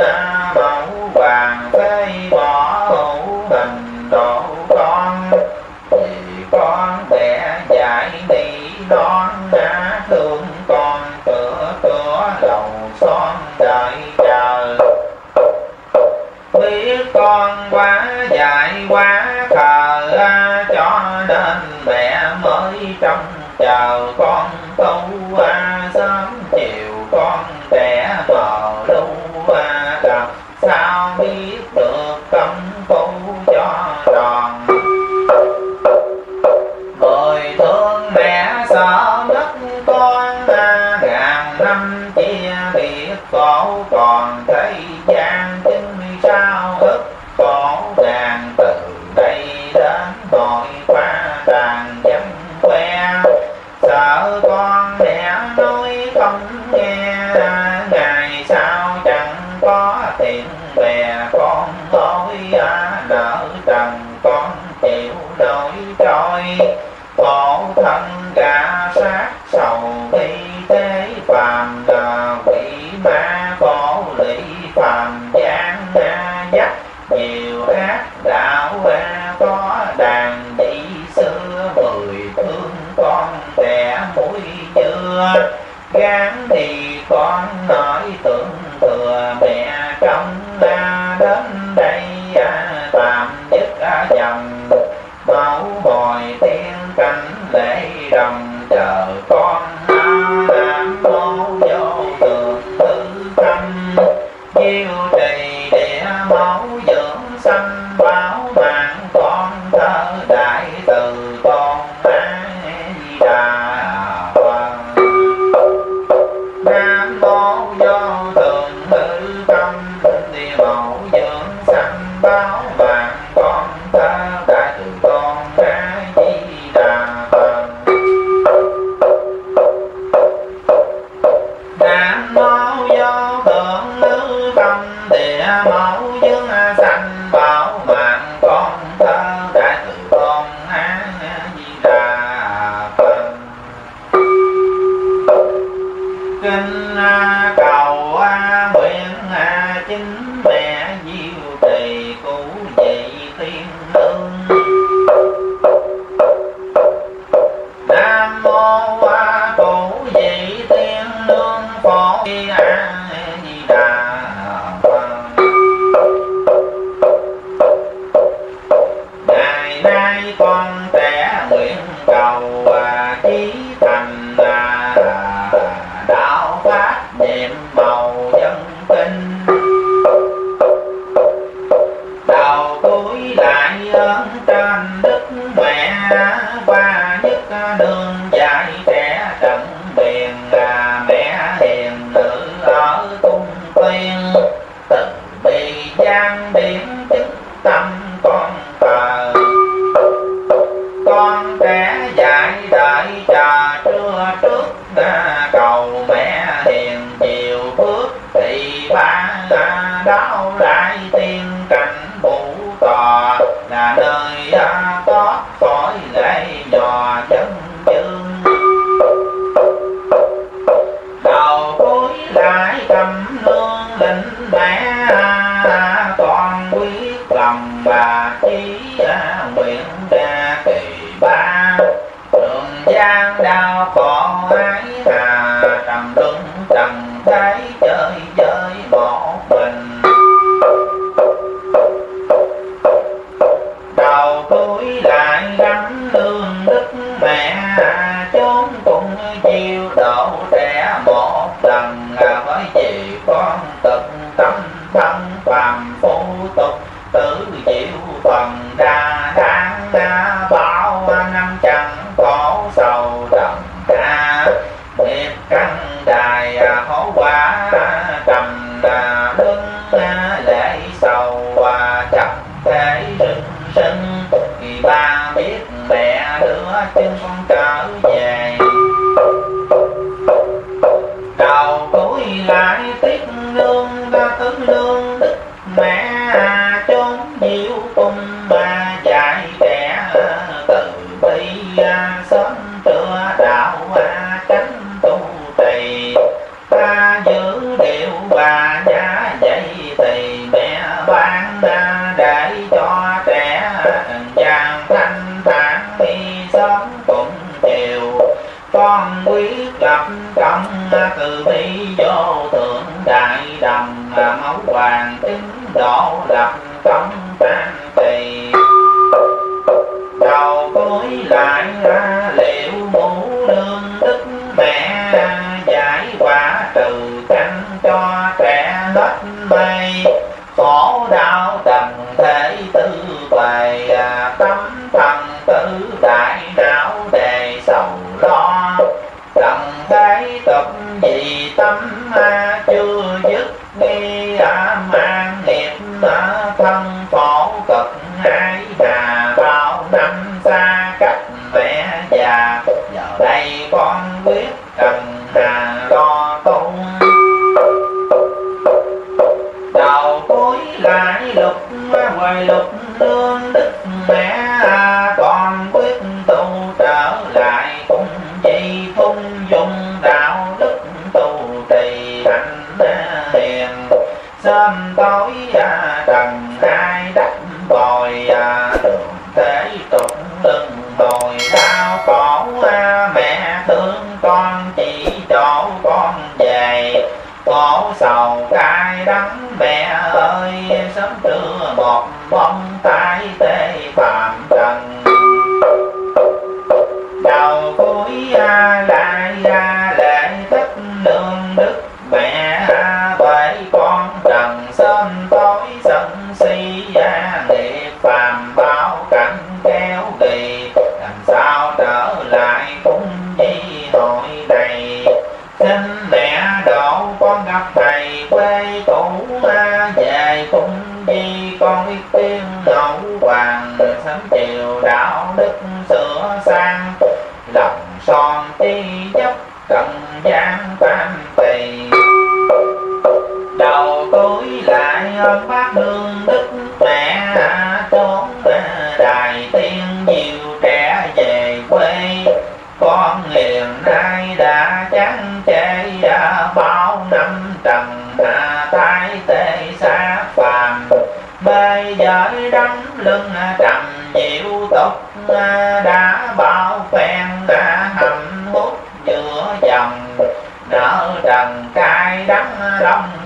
đắng